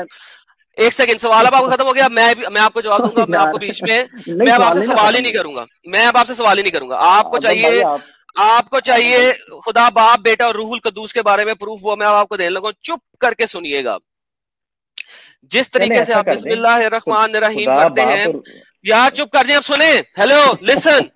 एक सेकंड सवाल अब आपका खत्म हो गया। मैं मैं आपको जवाब दूँगा मैं आपको बीच में मैं अब आपसे सवाल ही नहीं करूँगा। मैं अब आपसे सवाल ही नहीं करूँगा। आपको चाहिए आपको चाहिए खुदा बाप बेटा और रूहुल कदूस के बारे में प्रूफ वो मैं अब आपको देने लगा। चुप करके सुनिएगा। जिस तरीके से आप बिस्मिल्लाह रहमान रहीम करते हैं यार चुप कर जाए आप सुने। Hello listen.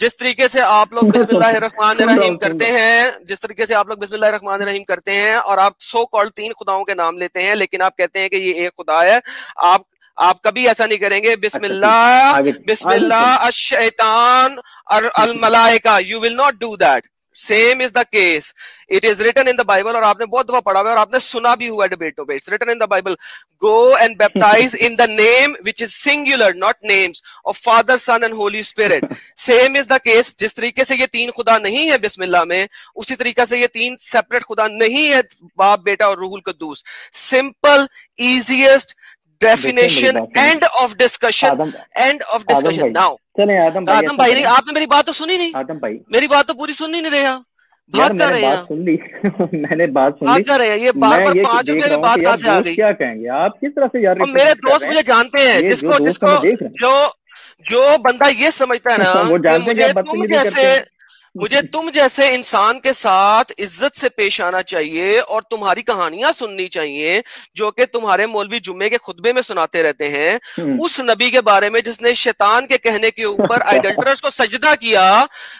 जिस तरीके से आप लोग बिस्मिल्लाहिर्रहमानिर्रहीम करते हैं जिस तरीके से आप लोग बिस्मिल्लाहिर्रहमानिर्रहीम करते हैं और आप सो कॉल तीन खुदाओं के नाम लेते हैं लेकिन आप कहते हैं कि ये एक खुदा है आप आप कभी ऐसा नहीं करेंगे बिस्मिल्ला बिस्मिल्लाह अशैतान और अल Malaika you will not do that same is the case it is written in the Bible और आपने बहुत दफ़ा पढ़ा हुआ और आपने सुना भी हुआ डिबेटों पे. It's written in the Bible go and baptize in the name which is singular not names of father son and holy spirit same is the case जिस तरीके से ये तीन खुदा नहीं है, बिस्मिल्लाह में, उसी तरीके से ये तीन सेपरेट खुदा नहीं है, बाप, बेटा और रूहुल कद्दूस. Simple easiest definition end of discussion end of discussion now चले आदम भाई आदम भाई नहीं आपने मेरी बात तो सुनी नहीं। आदम भाई। मेरी बात तो पूरी सुन ही नहीं रहे भाग कर रहे हैं। सुन ली। मैंने बात सुन भाग कर रहे हैं। ये बार बार पाँच रुपए में बात कहाँ से आ गई? क्या कहेंगे? आप किस तरह से यार मेरे दोस्त मुझे जानते हैं। जिसको जिसको जो जो बंदा ये समझता है ना वो जानते हैं तुम जैसे मुझे तुम जैसे इंसान के साथ इज़्ज़त से पेश आना चाहिए और तुम्हारी कहानियाँ सुननी चाहिए जो कि तुम्हारे मौलवी जुम्मे के खुतबे में सुनाते रहते हैं हम्म। उस नबी के बारे में जिसने शैतान के कहने के ऊपर आइडल्टरस को सजदा किया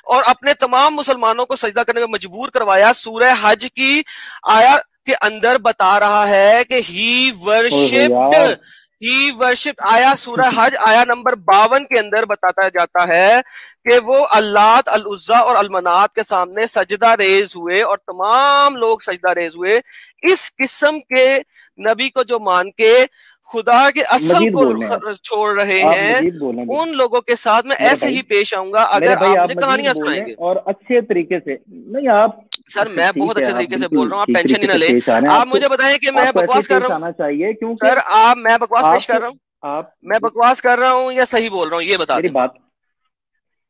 और अपने तमाम मुसलमानों को सजदा करने में मजबूर करवाया सूरह हज की आया के अंदर बता रहा है कि ही वर्शिप्ड ही वर्शिप आया सूरह हज आया नंबर बावन के अंदर बताता जाता है कि वो अल्लात अल उज्जा और अलमनात के सामने सजदा रेज हुए और तमाम लोग सजदा रेज हुए। इस किस्म के नबी को जो मान के खुदा के असल को छोड़ रहे हैं उन लोगों के साथ मैं ऐसे ही पेश आऊँगा। अगर आप मुझे कहानियाँ सुनाएँगे। और अच्छे तरीके से नहीं आप सर मैं बहुत अच्छे तरीके से बोल रहा हूँ आप टेंशन ही ना ले। आप मुझे बताएँ कि मैं बकवास कर रहा हूँ। चाहिए क्योंकि सर आप मैं बकवास पेश कर रहा हूँ। आप मैं बकवास कर रहा हूँ या सही बोल रहा हूँ ये बता बात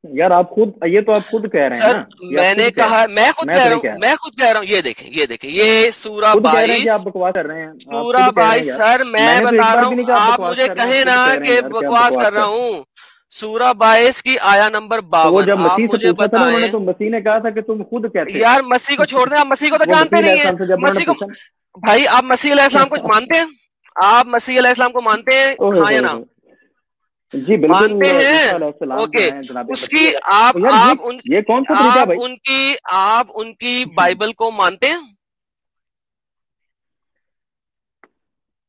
यार आप खुद ये तो आप खुद कह रहे हैं सर मैंने कहा मैं खुद कह रहा हूँ मैं खुद कह रहा हूँ ये देखें ये देखें ये सूरा बाईस आप बकवास कर रहे हैं सूरा बाईस सर मैं तो बता रहा हूँ आप मुझे कहे ना कि बकवास कर रहा हूँ। सूरा बाईस की आया नंबर तो बावन जब मसीह मुझे बताएँ। तो मसीह ने कहा था कि तुम खुद कहते यार मसीह को छोड़ दें आप मसीह को तो जानते नहीं है। मसीह को भाई आप मसीह इस्लाम को मानते हैं? आप मसीह इस्लाम को मानते हैं? हाँ या ना? जी मानते हैं। ओके। उसकी आप आप ये कौन सा आप उनकी आप उनकी बाइबल को मानते हैं?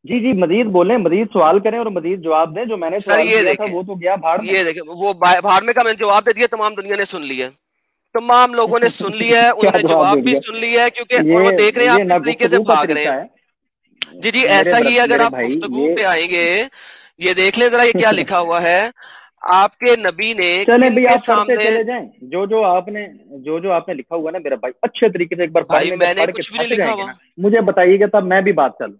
जी जी मजीद बोले मजीद सवाल करें और मजीद जवाब दें। जो मैंने सर ये देखें वो तो गया भाड़ ये देखें वो भाड़ में का मैंने जवाब दे दिया तमाम दुनिया ने सुन लिया तमाम लोगों ने सुन लिया है उन्होंने जवाब भी सुन लिया है क्योंकि वो देख रहे हैं आप किस तरीके से भाग रहे हैं। जी जी ऐसा ही अगर आप गुफ्तगू पे आएँगे ये देख ले जरा ये क्या लिखा हुआ है। आपके नबी ने चले भाई आप सामने चले जाएँ। जो जो आपने जो जो आपने लिखा हुआ ना मेरा भाई अच्छे तरीके से एक बार भाई मैंने कुछ भी नहीं लिखा हुआ। मुझे बताइएगा तब मैं भी बात कर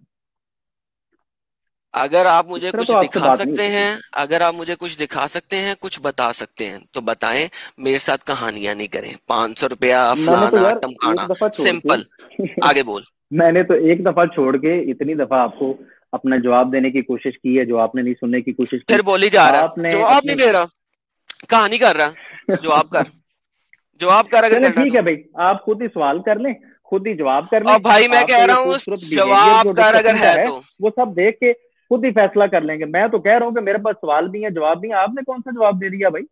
अगर आप मुझे कुछ तो दिखा सकते हैं अगर आप मुझे कुछ दिखा सकते हैं कुछ बता सकते हैं तो बताएँ मेरे साथ कहानियाँ नहीं करें। पाँच सौ रुपया फलाना तो टमकाना सिंपल। आगे बोल। मैंने तो एक दफ़ा छोड़ के इतनी दफ़ा आपको अपना जवाब देने की कोशिश की है जो आपने नहीं सुनने की कोशिश की। फिर बोली जा रहा। आपने जवाब नहीं दे रहा। कहानी कर रहा। जवाब कर। जवाब कर अगर ठीक है भाई आप खुद ही सवाल कर लें खुद ही जवाब कर लें। भाई मैं कह रहा हूँ जवाब कर अगर है तो। वो सब देख के खुद ही फैसला कर लेंगे। मैं तो कह रहा हूँ कि मेरे पास सवाल भी है जवाब भी है। आपने कौन सा जवाब दे दिया भाई?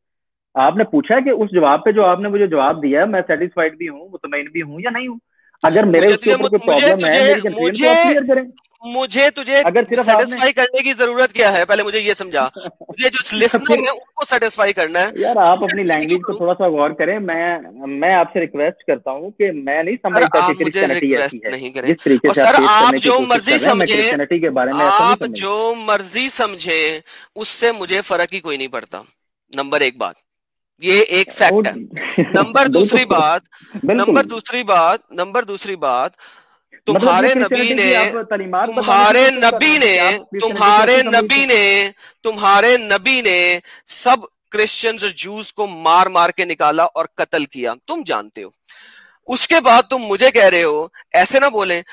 आपने पूछा है कि उस जवाब पे जो आपने मुझे जवाब दिया मैं सेटिस्फाइड भी हूँ मुतमिन भी हूँ या नहीं हूँ? अगर मेरे उसके ऊपर कोई प्रॉब्लम है मेरी कंप्लेन को आप क्लियर करें। मुझे तुझे सेटिस्फाई करने की ज़रूरत क्या है? पहले मुझे ये समझा। मुझे जो लिसनर है उनको सेटिस्फाई करना है। यार आप अपनी लैंग्वेज को थोड़ा सा गौर करें। मैं मैं आपसे रिक्वेस्ट करता हूँ कि मैं नहीं समझता कि ऐसी है। नहीं जिस तरीके से सर आप जो मर्ज़ी समझे के बारे में आप जो मर्ज़ी समझे उससे मुझे फ़र्क ही कोई नहीं पड़ता। नंबर एक बात। ये एक फैक्ट है। नंबर दूसरी बात नंबर दूसरी बात नंबर दूसरी बात तुम्हारे नबी ने तुम्हारे नबी ने तुम्हारे नबी ने तुम्हारे नबी ने सब क्रिश्चियंस और जूस को मार मार के निकाला और कत्ल किया। तुम जानते हो। उसके बाद तुम मुझे कह रहे हो ऐसे ना बोले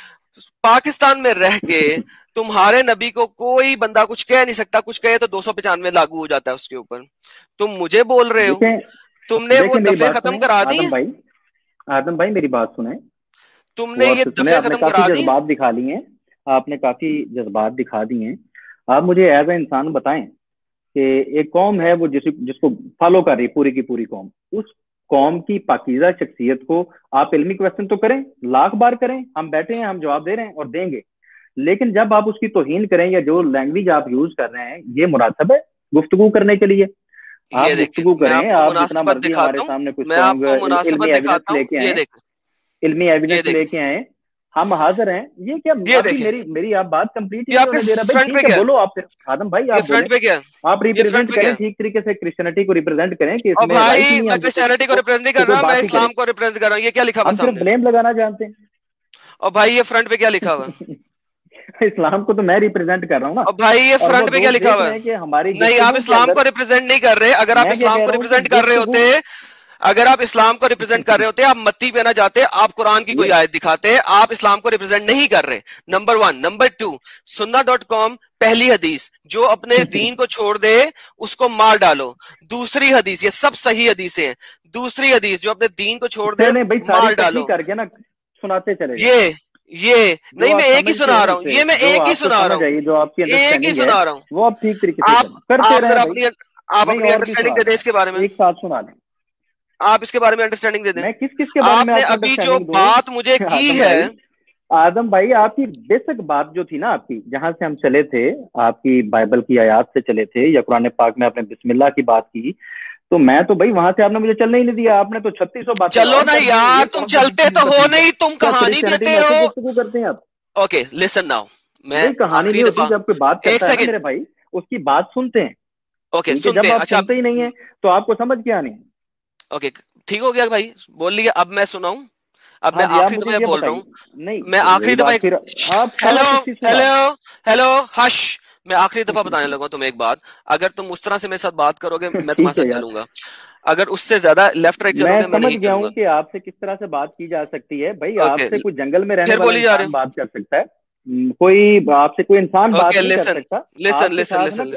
पाकिस्तान में रह के तुम्हारे नबी को कोई बंदा कुछ कह नहीं सकता कुछ कहे तो दो सौ पचानवे लागू हो जाता है उसके ऊपर। तुम मुझे बोल रहे हो तुमने वो दफे खत्म करा दी। आदम भाई आदम भाई मेरी बात सुने। तुमने ये खत्म करा दी? जज्बात दिखा लिए हैं। आपने काफ़ी जज्बात दिखा दिए हैं। आप मुझे एज ए इंसान बताएँ कि एक कौम है वो जिस जिसको फॉलो कर रही पूरी की पूरी कौम। उस कौम की पाकिजा शख्सियत को आप इल्मी क्वेश्चन तो करें लाख बार करें हम बैठे हैं हम जवाब दे रहे हैं और देंगे। लेकिन जब आप उसकी तोहीन करें या जो लैंग्वेज आप यूज़ कर रहे हैं ये मुनासब है गुफ्तगु करने के लिए। आप गुफ्तगु करें आप जितना मर्ज़ी हमारे सामने कुछ लेके आए। इल्मी एविडेंस लेके आए हम हाजिर हैं। ये क्या ये मेरी मेरी आप बात कंप्लीट नहीं बोलो आप आदम भाई आप फ्रंट पे क्या? आप रिप्रेजेंट करें ठीक तरीके से क्रिश्चियनिटी को रिप्रेजेंट करें कि इसमें भाई मैं क्रिश्चियनिटी को रिप्रेजेंट नहीं कर रहा मैं इस्लाम को रिप्रेजेंट कर रहा हूँ। ये क्या लिखा हुआ ब्लेम लगाना जानते हैं। और भाई ये फ्रंट पे क्या लिखा हुआ? इस्लाम को तो मैं रिप्रेजेंट कर रहा हूँ ना। भाई ये फ्रंट पे क्या लिखा हुआ है? कि हमारी नहीं आप इस्लाम को रिप्रेजेंट नहीं कर रहे। अगर आप इस्लाम को रिप्रेजेंट कर रहे होते अगर आप इस्लाम को रिप्रेजेंट कर रहे होते आप मत्ती पे ना जाते आप कुरान की कोई आयत दिखाते आप इस्लाम को रिप्रेजेंट नहीं कर रहे। Number one. Number two sunnah dot com पहली हदीस जो अपने दीन को छोड़ दे उसको मार डालो। दूसरी हदीस ये सब सही हदीसें हैं। दूसरी हदीस जो अपने दीन को छोड़ दे मार डालो। करके ना सुनाते चले ये ये। नहीं मैं एक ही सुना रहा हूँ। ये मैं एक ही सुना रहा हूँ। जो आपकी एक ही सुना रहा हूँ। वो आप ठीक तरीके से आप अपनी आप अपनी अंडरस्टैंडिंग दे दे इसके बारे में। एक साथ सुना दें। आप इसके बारे में अंडरस्टैंडिंग दे दें। मैं किस किस के बारे में आपने अभी जो बात मुझे की है। आदम भाई आपकी बेसिक बात जो थी ना आपकी जहाँ से हम चले थे आपकी बाइबल की आयात से चले थे या कुरान पाक में आपने बिस्मिल्लाह की बात की तो मैं तो भाई वहाँ से आपने मुझे चलने ही नहीं दिया आपने तो छत्तीस सौ बात चलो ना यार तुम चलते तो हो नहीं तुम कहानी देते हो। करते हैं आप। ओके लिसन नाउ मैं कहानी नहीं होती जब कोई बात करता है मेरे भाई उसकी बात सुनते हैं। ओके सुनते जब आप अच्छा। सुनते ही नहीं है तो आपको समझ क्या नहीं ओके ठीक हो गया भाई। बोल लिया अब मैं सुनाऊं? अब मैं हाँ आखिरी दफ़ा बोल रहा हूँ। नहीं मैं आखिरी दफ़ा हेलो हेलो हेलो हश। मैं आखिरी दफ़ा बताने लगा तुम्हें एक बात। अगर तुम उस तरह से मेरे साथ बात करोगे मैं तुम्हारे साथ चलूँगा। अगर उससे ज़्यादा लेफ़्ट राइट चलोगे मैं समझ गया हूँ कि आपसे किस तरह से बात की जा सकती है। भाई आपसे कोई जंगल में रहने वाला बात कर सकता है। कोई आपसे कोई इंसान बात नहीं कर सकता।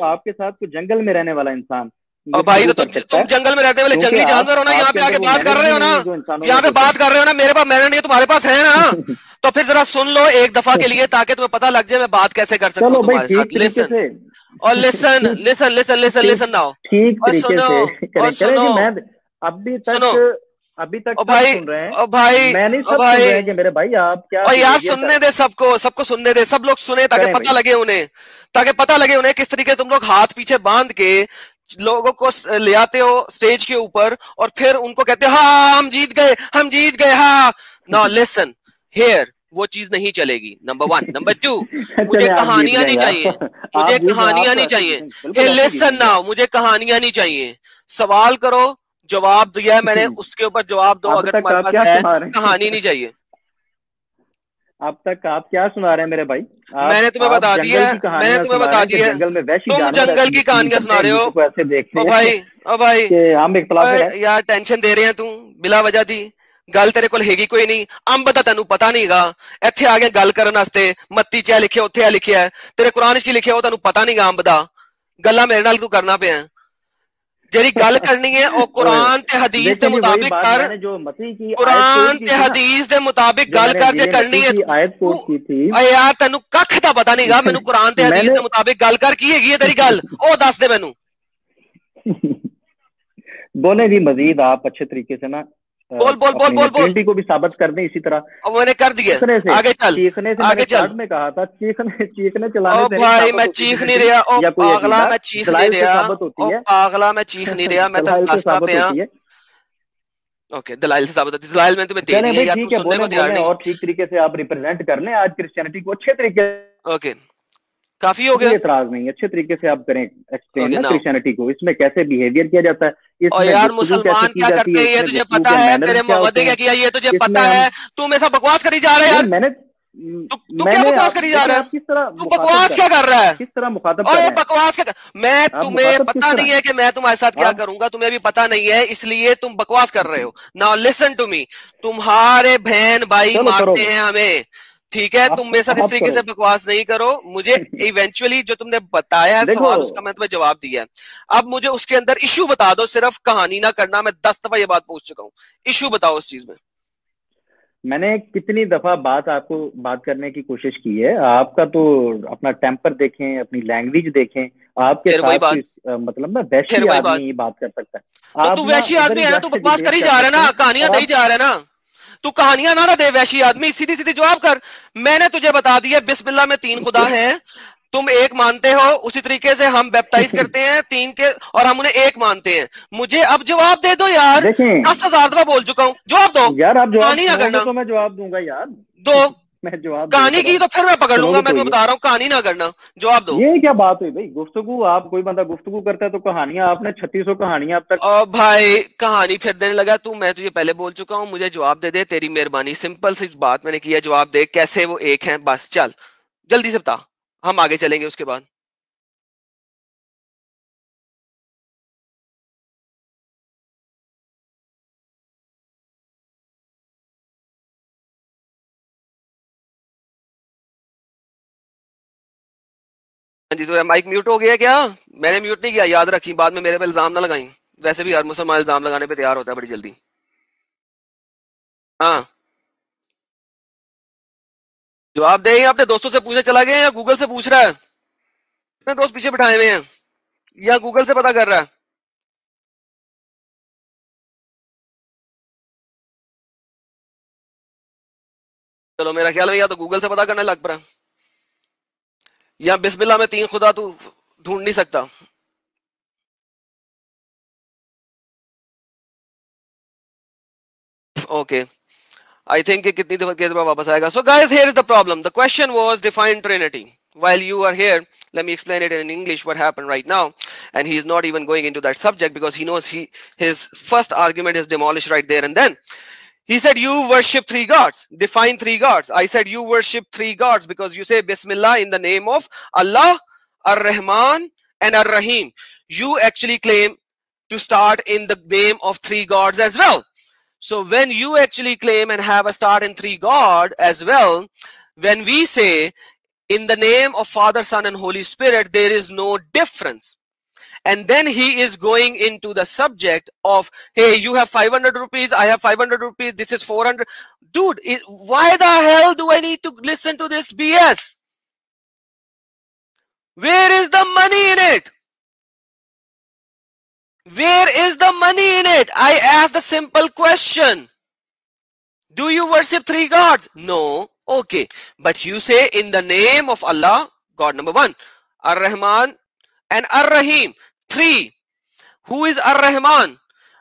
आपके साथ कोई जंगल में रहने वाला इंसान। और भाई तो तुम तुम जंगल में रहते वाले जंगली जानवर हो ना यहाँ पे आके बात कर रहे हो ना यहाँ पे बात कर रहे हो ना मेरे पास मैंने नहीं तुम्हारे पास है ना? तो फिर जरा सुन लो एक दफ़ा के लिए ताकि तुम्हें पता लग जाए मैं बात कैसे कर सकता हूँ तुम्हारे साथ। लिसन और listen listen listen listen listen now और सुनो और सुनो। अभी तक अभी तक ओ भाई सुन रहे हैं। ओ भाई मैंने सब भाई, सुन रहे हैं मेरे भाई आप क्या और यार सुनने दे सबको सबको सुनने दे सब लोग सुने ताकि पता लगे उन्हें ताकि पता लगे उन्हें किस तरीके तुम लोग हाथ पीछे बाँध के लोगों को ले आते हो स्टेज के ऊपर और फिर उनको कहते हो हाँ हम जीत गए हम जीत गए हाँ। नो लिसन हेयर वो चीज़ नहीं चलेगी नंबर वन नंबर टू मुझे कहानियाँ नहीं चाहिए। मुझे कहानियाँ नहीं चाहिए। लिसन ना मुझे कहानियाँ नहीं चाहिए। सवाल करो जवाब दिया है मैंने उसके ऊपर जवाब दो अगर तुम्हारे पास है? कहानी नहीं चाहिए। अब तक आप क्या सुना रहे हैं मेरे भाई मैंने तुम्हें बता दिया मैंने तुम्हें बता दिया जंगल में वैसी तुम जंगल की कहानियां सुना रहे हो ऐसे देखते ओ भाई ओ भाई हम एक यार टेंशन दे रहे हैं तू बिला वजह दी ਗੱਲ ਤੇਰੇ ਕੋਲ ਹੈਗੀ ਕੋਈ ਨਹੀਂ ਅੰਬ ਤਾਂ ਤੈਨੂੰ ਪਤਾ ਨਹੀਂਗਾ ਇੱਥੇ ਆ ਕੇ ਗੱਲ ਕਰਨ ਵਾਸਤੇ ਮੱਤੀ ਚ ਲਿਖਿਆ ਉੱਥੇ ਆ ਲਿਖਿਆ ਤੇਰੇ ਕੁਰਾਨ 'ਚ ਕੀ ਲਿਖਿਆ ਉਹ ਤੈਨੂੰ ਪਤਾ ਨਹੀਂਗਾ ਅੰਬ ਦਾ ਗੱਲਾਂ ਮੇਰੇ ਨਾਲ ਤੂੰ ਕਰਨਾ ਪਿਆ ਜਿਹੜੀ ਗੱਲ ਕਰਨੀ ਹੈ ਉਹ ਕੁਰਾਨ ਤੇ ਹਦੀਸ ਦੇ ਮੁਤਾਬਿਕ ਕਰ ਕੁਰਾਨ ਤੇ ਹਦੀਸ ਦੇ ਮੁਤਾਬਿਕ ਗੱਲ ਕਰ ਜੇ ਕਰਨੀ ਹੈ ਆਇਤ ਕੋਟ ਕੀ ਥੀ ਓਏ ਯਾਰ ਤੈਨੂੰ ਕੱਖ ਤਾਂ ਪਤਾ ਨਹੀਂਗਾ ਮੈਨੂੰ ਕੁਰਾਨ ਤੇ ਹਦੀਸ ਦੇ ਮੁਤਾਬਿਕ ਗੱਲ ਕਰ ਕੀ ਹੈਗੀ ਹੈ ਤੇਰੀ ਗੱਲ ਉਹ ਦੱਸ ਦੇ ਮੈਨੂੰ बोले भी मजीद आप अच्छे तरीके से ना बोल बोल बोल बोल बोल। को भी साबित कर दें इसी तरह। अब मैंने कर दिया। आगे चल चीखने से आगे चल। में कहा था चीखने चीखने चलाने से भाई मैं चीख नहीं रहा ओ पागला मैं चीख नहीं रहा। ओ पागला मैं चीख नहीं रहा मैं तो रास्ता पे हूँ। ओके दलाइल से साबित होती दलाइल में तुम्हें दे दी यार तुम सुनने को तैयार नहीं। और ठीक तरीके से आप रिप्रेजेंट कर लें आज क्रिश्चियनिटी को अच्छे तरीके ओके। काफ़ी हो गया। एतराज़ नहीं अच्छे तरीके से आप करें एक्सप्लेन ना क्रिश्चियनिटी को। इसमें कैसे बिहेवियर किया जाता है और यार मुसलमान क्या करते हैं ये तुझे पता है तेरे मोहम्मद क्या किया? ये तुझे पता है तुम ऐसा बकवास करी जा रहा है यार। मैंने तू क्या बकवास करी जा रहा है? किस तरह तू बकवास क्या कर रहा है? किस तरह मुखातब और बकवास क्या मैं तुम्हें पता नहीं है कि मैं तुम्हारे साथ क्या करूँगा तुम्हें भी पता नहीं है इसलिए तुम बकवास कर रहे हो। नाउ लिसन टू मी तुम्हारे बहन भाई मारते हैं हमें। ठीक है तुम मेरे साथ इस तरीके से बकवास नहीं करो। मुझे इवेंचुअली जो तुमने बताया है सवाल उसका मैं तुम्हें जवाब दिया है। अब मुझे उसके अंदर इशू बता दो सिर्फ़ कहानी ना करना मैं दस दफ़ा ये बात पूछ चुका हूँ। इशू बताओ उस चीज़ में। मैंने कितनी दफ़ा बात आपको बात करने की कोशिश की है? आपका तो अपना टेम्पर देखें अपनी लैंग्वेज देखें आपके साथ बात, मतलब ना वैशी आदमी बात कर सकता है। तो तू वैशी आदमी है तू बकवास कर ही जा रहा है ना कहानियाँ दे ही जा रहा है ना। तू कहानियाँ ना ना दे वैशी आदमी। सीधी सीधी जवाब कर। मैंने तुझे बता दिया बिस्मिल्ला में तीन खुदा है। तुम एक मानते हो उसी तरीके से हम बैप्टाइज करते हैं तीन के और हम उन्हें एक मानते हैं। मुझे अब जवाब दे दो यार। दस हज़ार दफ़ा बोल चुका हूँ। जवाब दो। यार आप जवाब नहीं करना। तो मैं जवाब दूँगा यार। दो। मैं जवाब कहानी की तो फिर मैं पकड़ लूँगा मैं तो बता रहा हूँ कहानी ना करना। जवाब दो। ये क्या बात हुई भाई? गुफ्तगु आप कोई बंदा गुफ्तगु करता है तो कहानियाँ आपने छत्तीस सौ कहानियाँ अब तक ओ भाई कहानी फिर देने लगा तू मैं तुझे पहले बोल चुका हूँ मुझे जवाब दे दे तेरी मेहरबानी। सिंपल सी बात मैंने किया जवाब दे कैसे वो एक है बस चल। जल्दी से बता हम आगे चलेंगे उसके बाद। जी तो माइक म्यूट हो गया क्या? मैंने म्यूट नहीं किया, याद रखी, बाद में मेरे पे इल्ज़ाम ना लगाई। वैसे भी हर मुसलमान इल्ज़ाम लगाने पे तैयार होता है बड़ी जल्दी। हाँ। जवाब दे अपने दोस्तों से पूछने चला गया या गूगल से पूछ रहा है? अपने दोस्त पीछे बिठाए हुए हैं। या गूगल से पता कर रहा है? चलो, मेरा ख्याल है या तो गूगल से पता करने लग पड़ा। या बिस्मिल्लाह में तीन खुदा तू ढूंढ नहीं सकता ओके आई थिंक कितनी दफ़ा वापस आएगा so guys here is the problem the question was define Trinity while you are here let me explain it in english what happened right now and he's not even going into that subject because he knows he his first argument is demolished right there and then He said, You worship three gods. Define three gods. I said, You worship three gods because you say Bismillah in the name of Allah, Ar Rahman, and Ar Rahim. You actually claim to start in the name of three gods as well. So when you actually claim and have a start in three God as well, when we say in the name of Father, Son, and Holy Spirit, there is no difference and then he is going into the subject of hey you have 500 rupees i have 500 rupees this is 400 dude why the hell do i need to listen to this bs where is the money in it? Where is the money in it? I asked a simple question. Do you worship three gods? No. Okay. But you say in the name of allah god number one ar-rahman and ar-rahim Three, who is Ar-Rahman?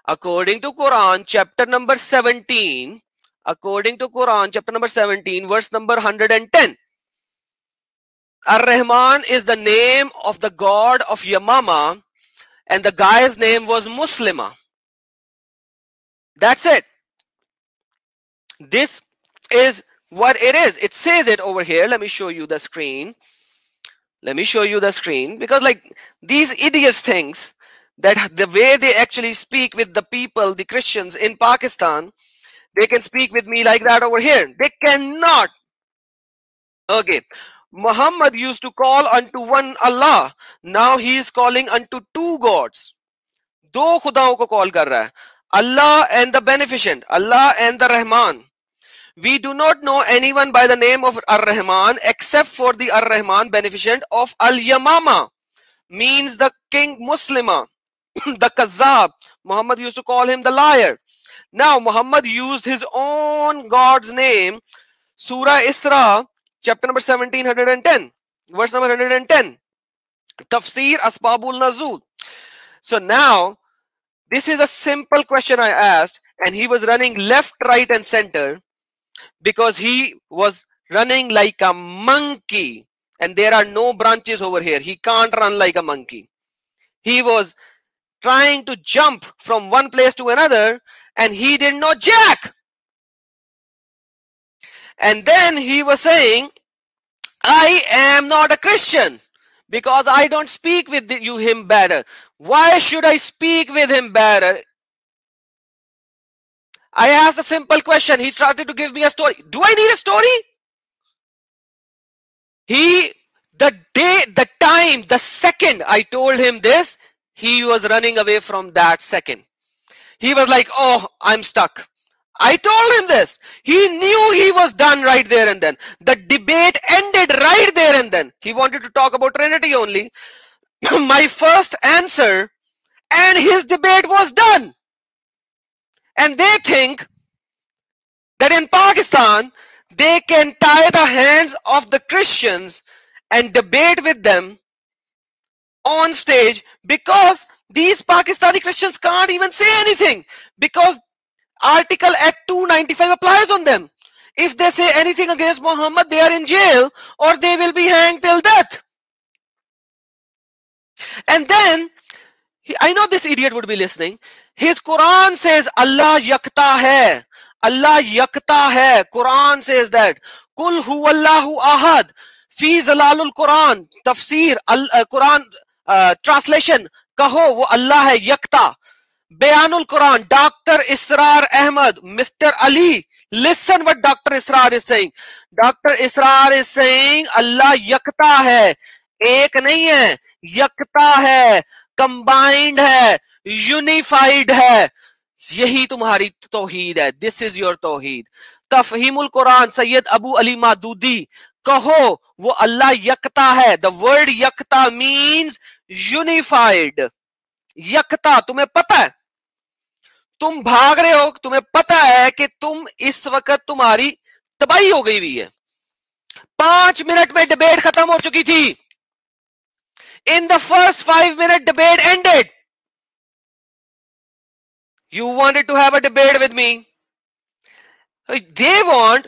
According to Quran, chapter number 17, according to Quran, chapter number 17, verse number 110. Ar-Rahman is the name of the god of Yamama and the guy's name was Muslima. That's it. This is what it is. It says it over here. Let me show you the screen let me show you the screen because like these idiots things that the way they actually speak with the people the christians in pakistan they can speak with me like that over here. They cannot. Okay. Muhammad used to call unto one allah. Now he is calling unto two gods. do khudaon ko call kar raha hai allah and the beneficent. Allah and the rahman we do not know anyone by the name of Ar-Rahman except for the Ar-Rahman beneficent of Al-Yamama means the king Muslima, the Kazab. Muhammad used to call him the liar. Now Muhammad used his own God's name, Surah Isra, chapter number 1710, verse number 110. Tafsir Asbabul Nazul. So now, this is a simple question I asked, and he was running left, right, and center because he was running like a monkey and there are no branches over here. He can't run like a monkey. He was trying to jump from one place to another and he did not jack. And then he was saying i am not a christian because i don't speak with you him better. Why should i speak with him better I asked a simple question. He started to give me a story. Do I need a story? He, the day, the time, the second I told him this, he was running away from that second. He was like, oh, I'm stuck. I told him this. He knew he was done right there and then. The debate ended right there and then. He wanted to talk about Trinity only. My first answer and his debate was done. And they think that in Pakistan, they can tie the hands of the Christians and debate with them on stage because these Pakistani Christians can't even say anything because Article Act 295 applies on them. If they say anything against Muhammad, they are in jail or they will be hanged till death. And then, I know this idiot would be listening. Says Allah yakta hai. Allah yakta hai. Quran says that. Kul huwallahu ahad. Fi zalalul Quran. Tafsir. Uh, Quran uh, translation. Kaho wo Allah hai yakta. Bayanul Quran. Dr. Israr Ahmad. Mr. Ali. Listen what Dr. Israr is saying. Dr. Israr is saying Allah yakta hai. एक नहीं है यकता है combined है unified है। यही तुम्हारी तोहीद है दिस इज़ योर तोहीद। तफहीमुल कुरान, सैयद अबू अली मादूदी, कहो, वो अल्लाह यकता है। द वर्ड यकता मींस यूनिफाइड यकता, तुम्हें पता है? तुम भाग रहे हो, तुम्हें पता है कि तुम इस वक्त तुम्हारी तबाही हो गई हुई है। पाँच मिनट में डिबेट खत्म हो चुकी थी। In the first five minute debate ended. You wanted to have a debate with me. They want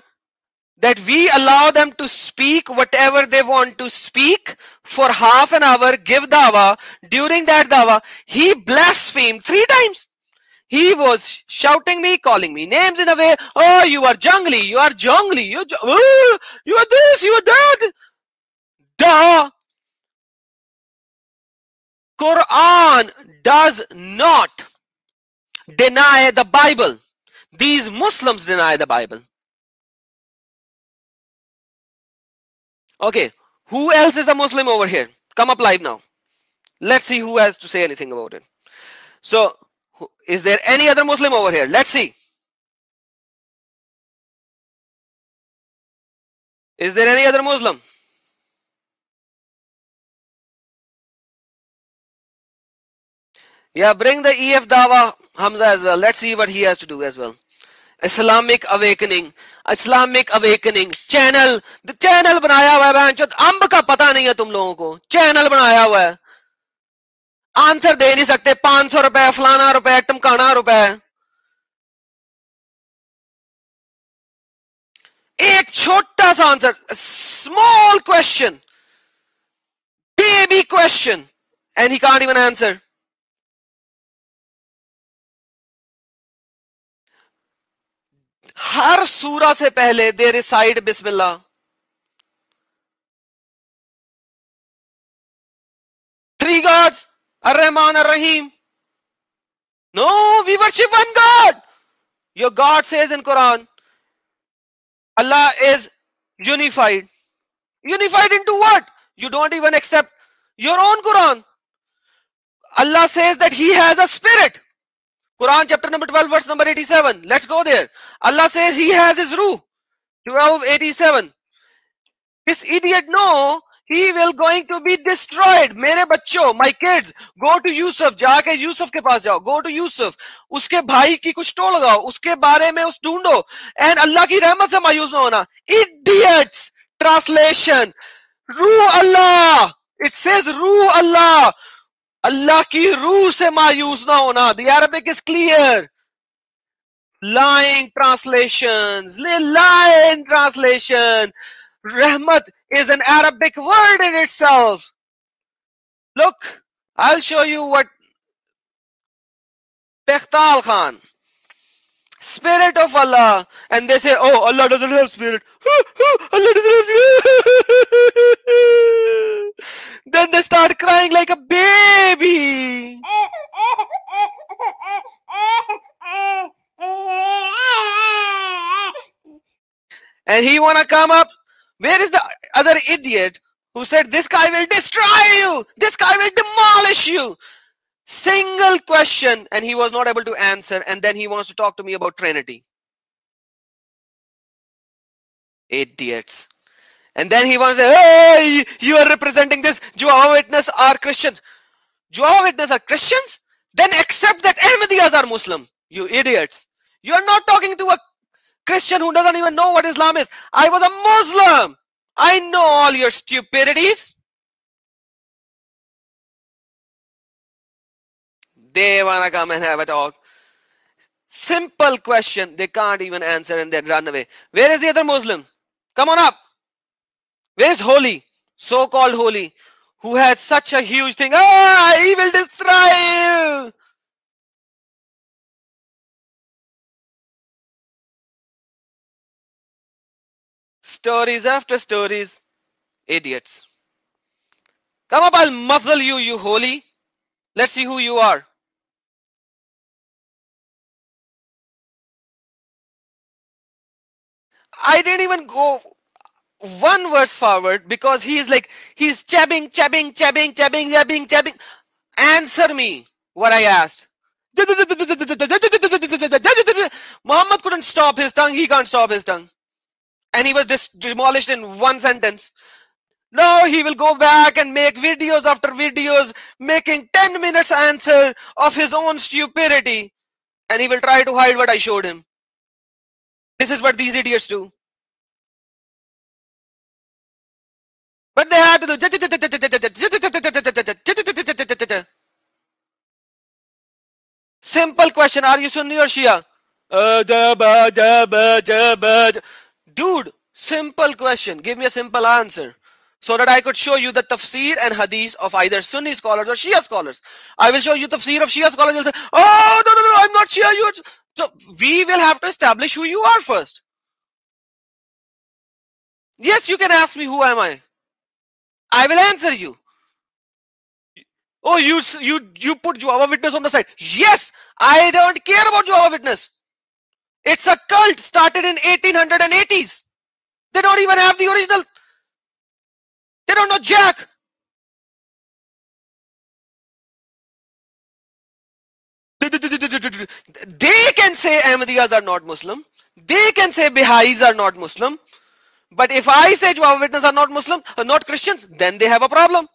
that we allow them to speak whatever they want to speak for half an hour, give dawa. During that dawa, he blasphemed three times. He was shouting me, calling me names in a way. Oh, you are jungly, you are jungly, you, oh, you are this, you are that. Duh. Quran does not deny the Bible. These Muslims deny the Bible. Okay, who else is a Muslim over here? Come up live now. Let's see who has to say anything about it. So, is there any other Muslim over here? Let's see. Is there any other Muslim? Yeah, bring the EF Dawa Hamza as well. Let's see what he has to do as well. Islamic awakening. Islamic awakening. Channel. The channel बनाया हुआ है बहन अम्ब का पता नहीं है तुम लोगों को चैनल बनाया हुआ है आंसर दे नहीं सकते पाँच सौ रुपए फलाना रुपए टमकाना रुपए एक छोटा सा answer small question baby question and he can't even answer हर सूरा से पहले they reside Bismillah three gods Ar-Rahman Ar-Rahim. No, we worship one God. Your God says in Quran, Allah is unified. Unified into what? You don't even accept your own Quran. Allah says that He has a spirit. Quran chapter number 12 verse number 87. Let's go there. Allah says he has his ruh. 1287. This idiot know he will going to be destroyed. मेरे बच्चों, my kids, go to Yusuf. जाके यूसुफ के पास जाओ. Go to Yusuf. उसके भाई की कुछ टो लगाओ. उसके बारे में उस ढूंढो. And अल्लाह की रहमत से मायूस ना होना. Idiots. Translation. Ruh Allah. It says Ruh Allah. अल्लाह की रूह से मायूस ना होना the Arabic is clear lying translations lying translation rahmat is an arabic word in itself look i'll show you what Pechtal Khan spirit of Allah. And they say oh Allah doesn't have spirit. Allah doesn't have spirit. Then they start crying like a baby. And he wanna come up. Where is the other idiot who said, This guy will destroy you, this guy will demolish you. Single question, and he was not able to answer, and then he wants to talk to me about Trinity. Idiots. And then he wants to Hey, you are representing this. Jehovah Witness are Christians. Jehovah Witness are Christians? Then accept that Ahmadiyas are Muslim. You idiots. You are not talking to a Christian who doesn't even know what Islam is. I was a Muslim. I know all your stupidities. They wanna come and have a talk. Simple question, they can't even answer and then run away. Where is the other Muslim? Come on up. Where is Holy? So-called Holy, who has such a huge thing. Ah, he will destroy. Stories after stories. Idiots. Come up, I'll muzzle you, you holy. Let's see who you are. I didn't even go one verse forward because he's like, he's chabbing, chabbing, chabbing, chabbing, chabbing, chabbing. Answer me what I asked. Muhammad couldn't stop his tongue, he can't stop his tongue and he was demolished in one sentence. Now he will go back and make videos after videos, making 10 minutes answer of his own stupidity. And he will try to hide what I showed him. This is what these idiots do. But they had to do. Simple question Are you Sunni or Shia? Dude, simple question. Give me a simple answer. So that I could show you the tafsir and hadith of either Sunni scholars or Shia scholars. I will show you tafsir of Shia scholars. You'll say, oh, no, no, no, I'm not Shia. You so we will have to establish who you are first. Yes, you can ask me who am I. I will answer you. Oh, you you you put Jehovah Witness on the side. Yes, I don't care about Jehovah Witness. It's a cult started in 1880s. They don't even have the original. They don't know Jack. They can say Ahmadiyas are not Muslim. They can say Baha'is are not Muslim. But if I say Jehovah Witnesses are not Muslim, uh, not Christians, then they have a problem.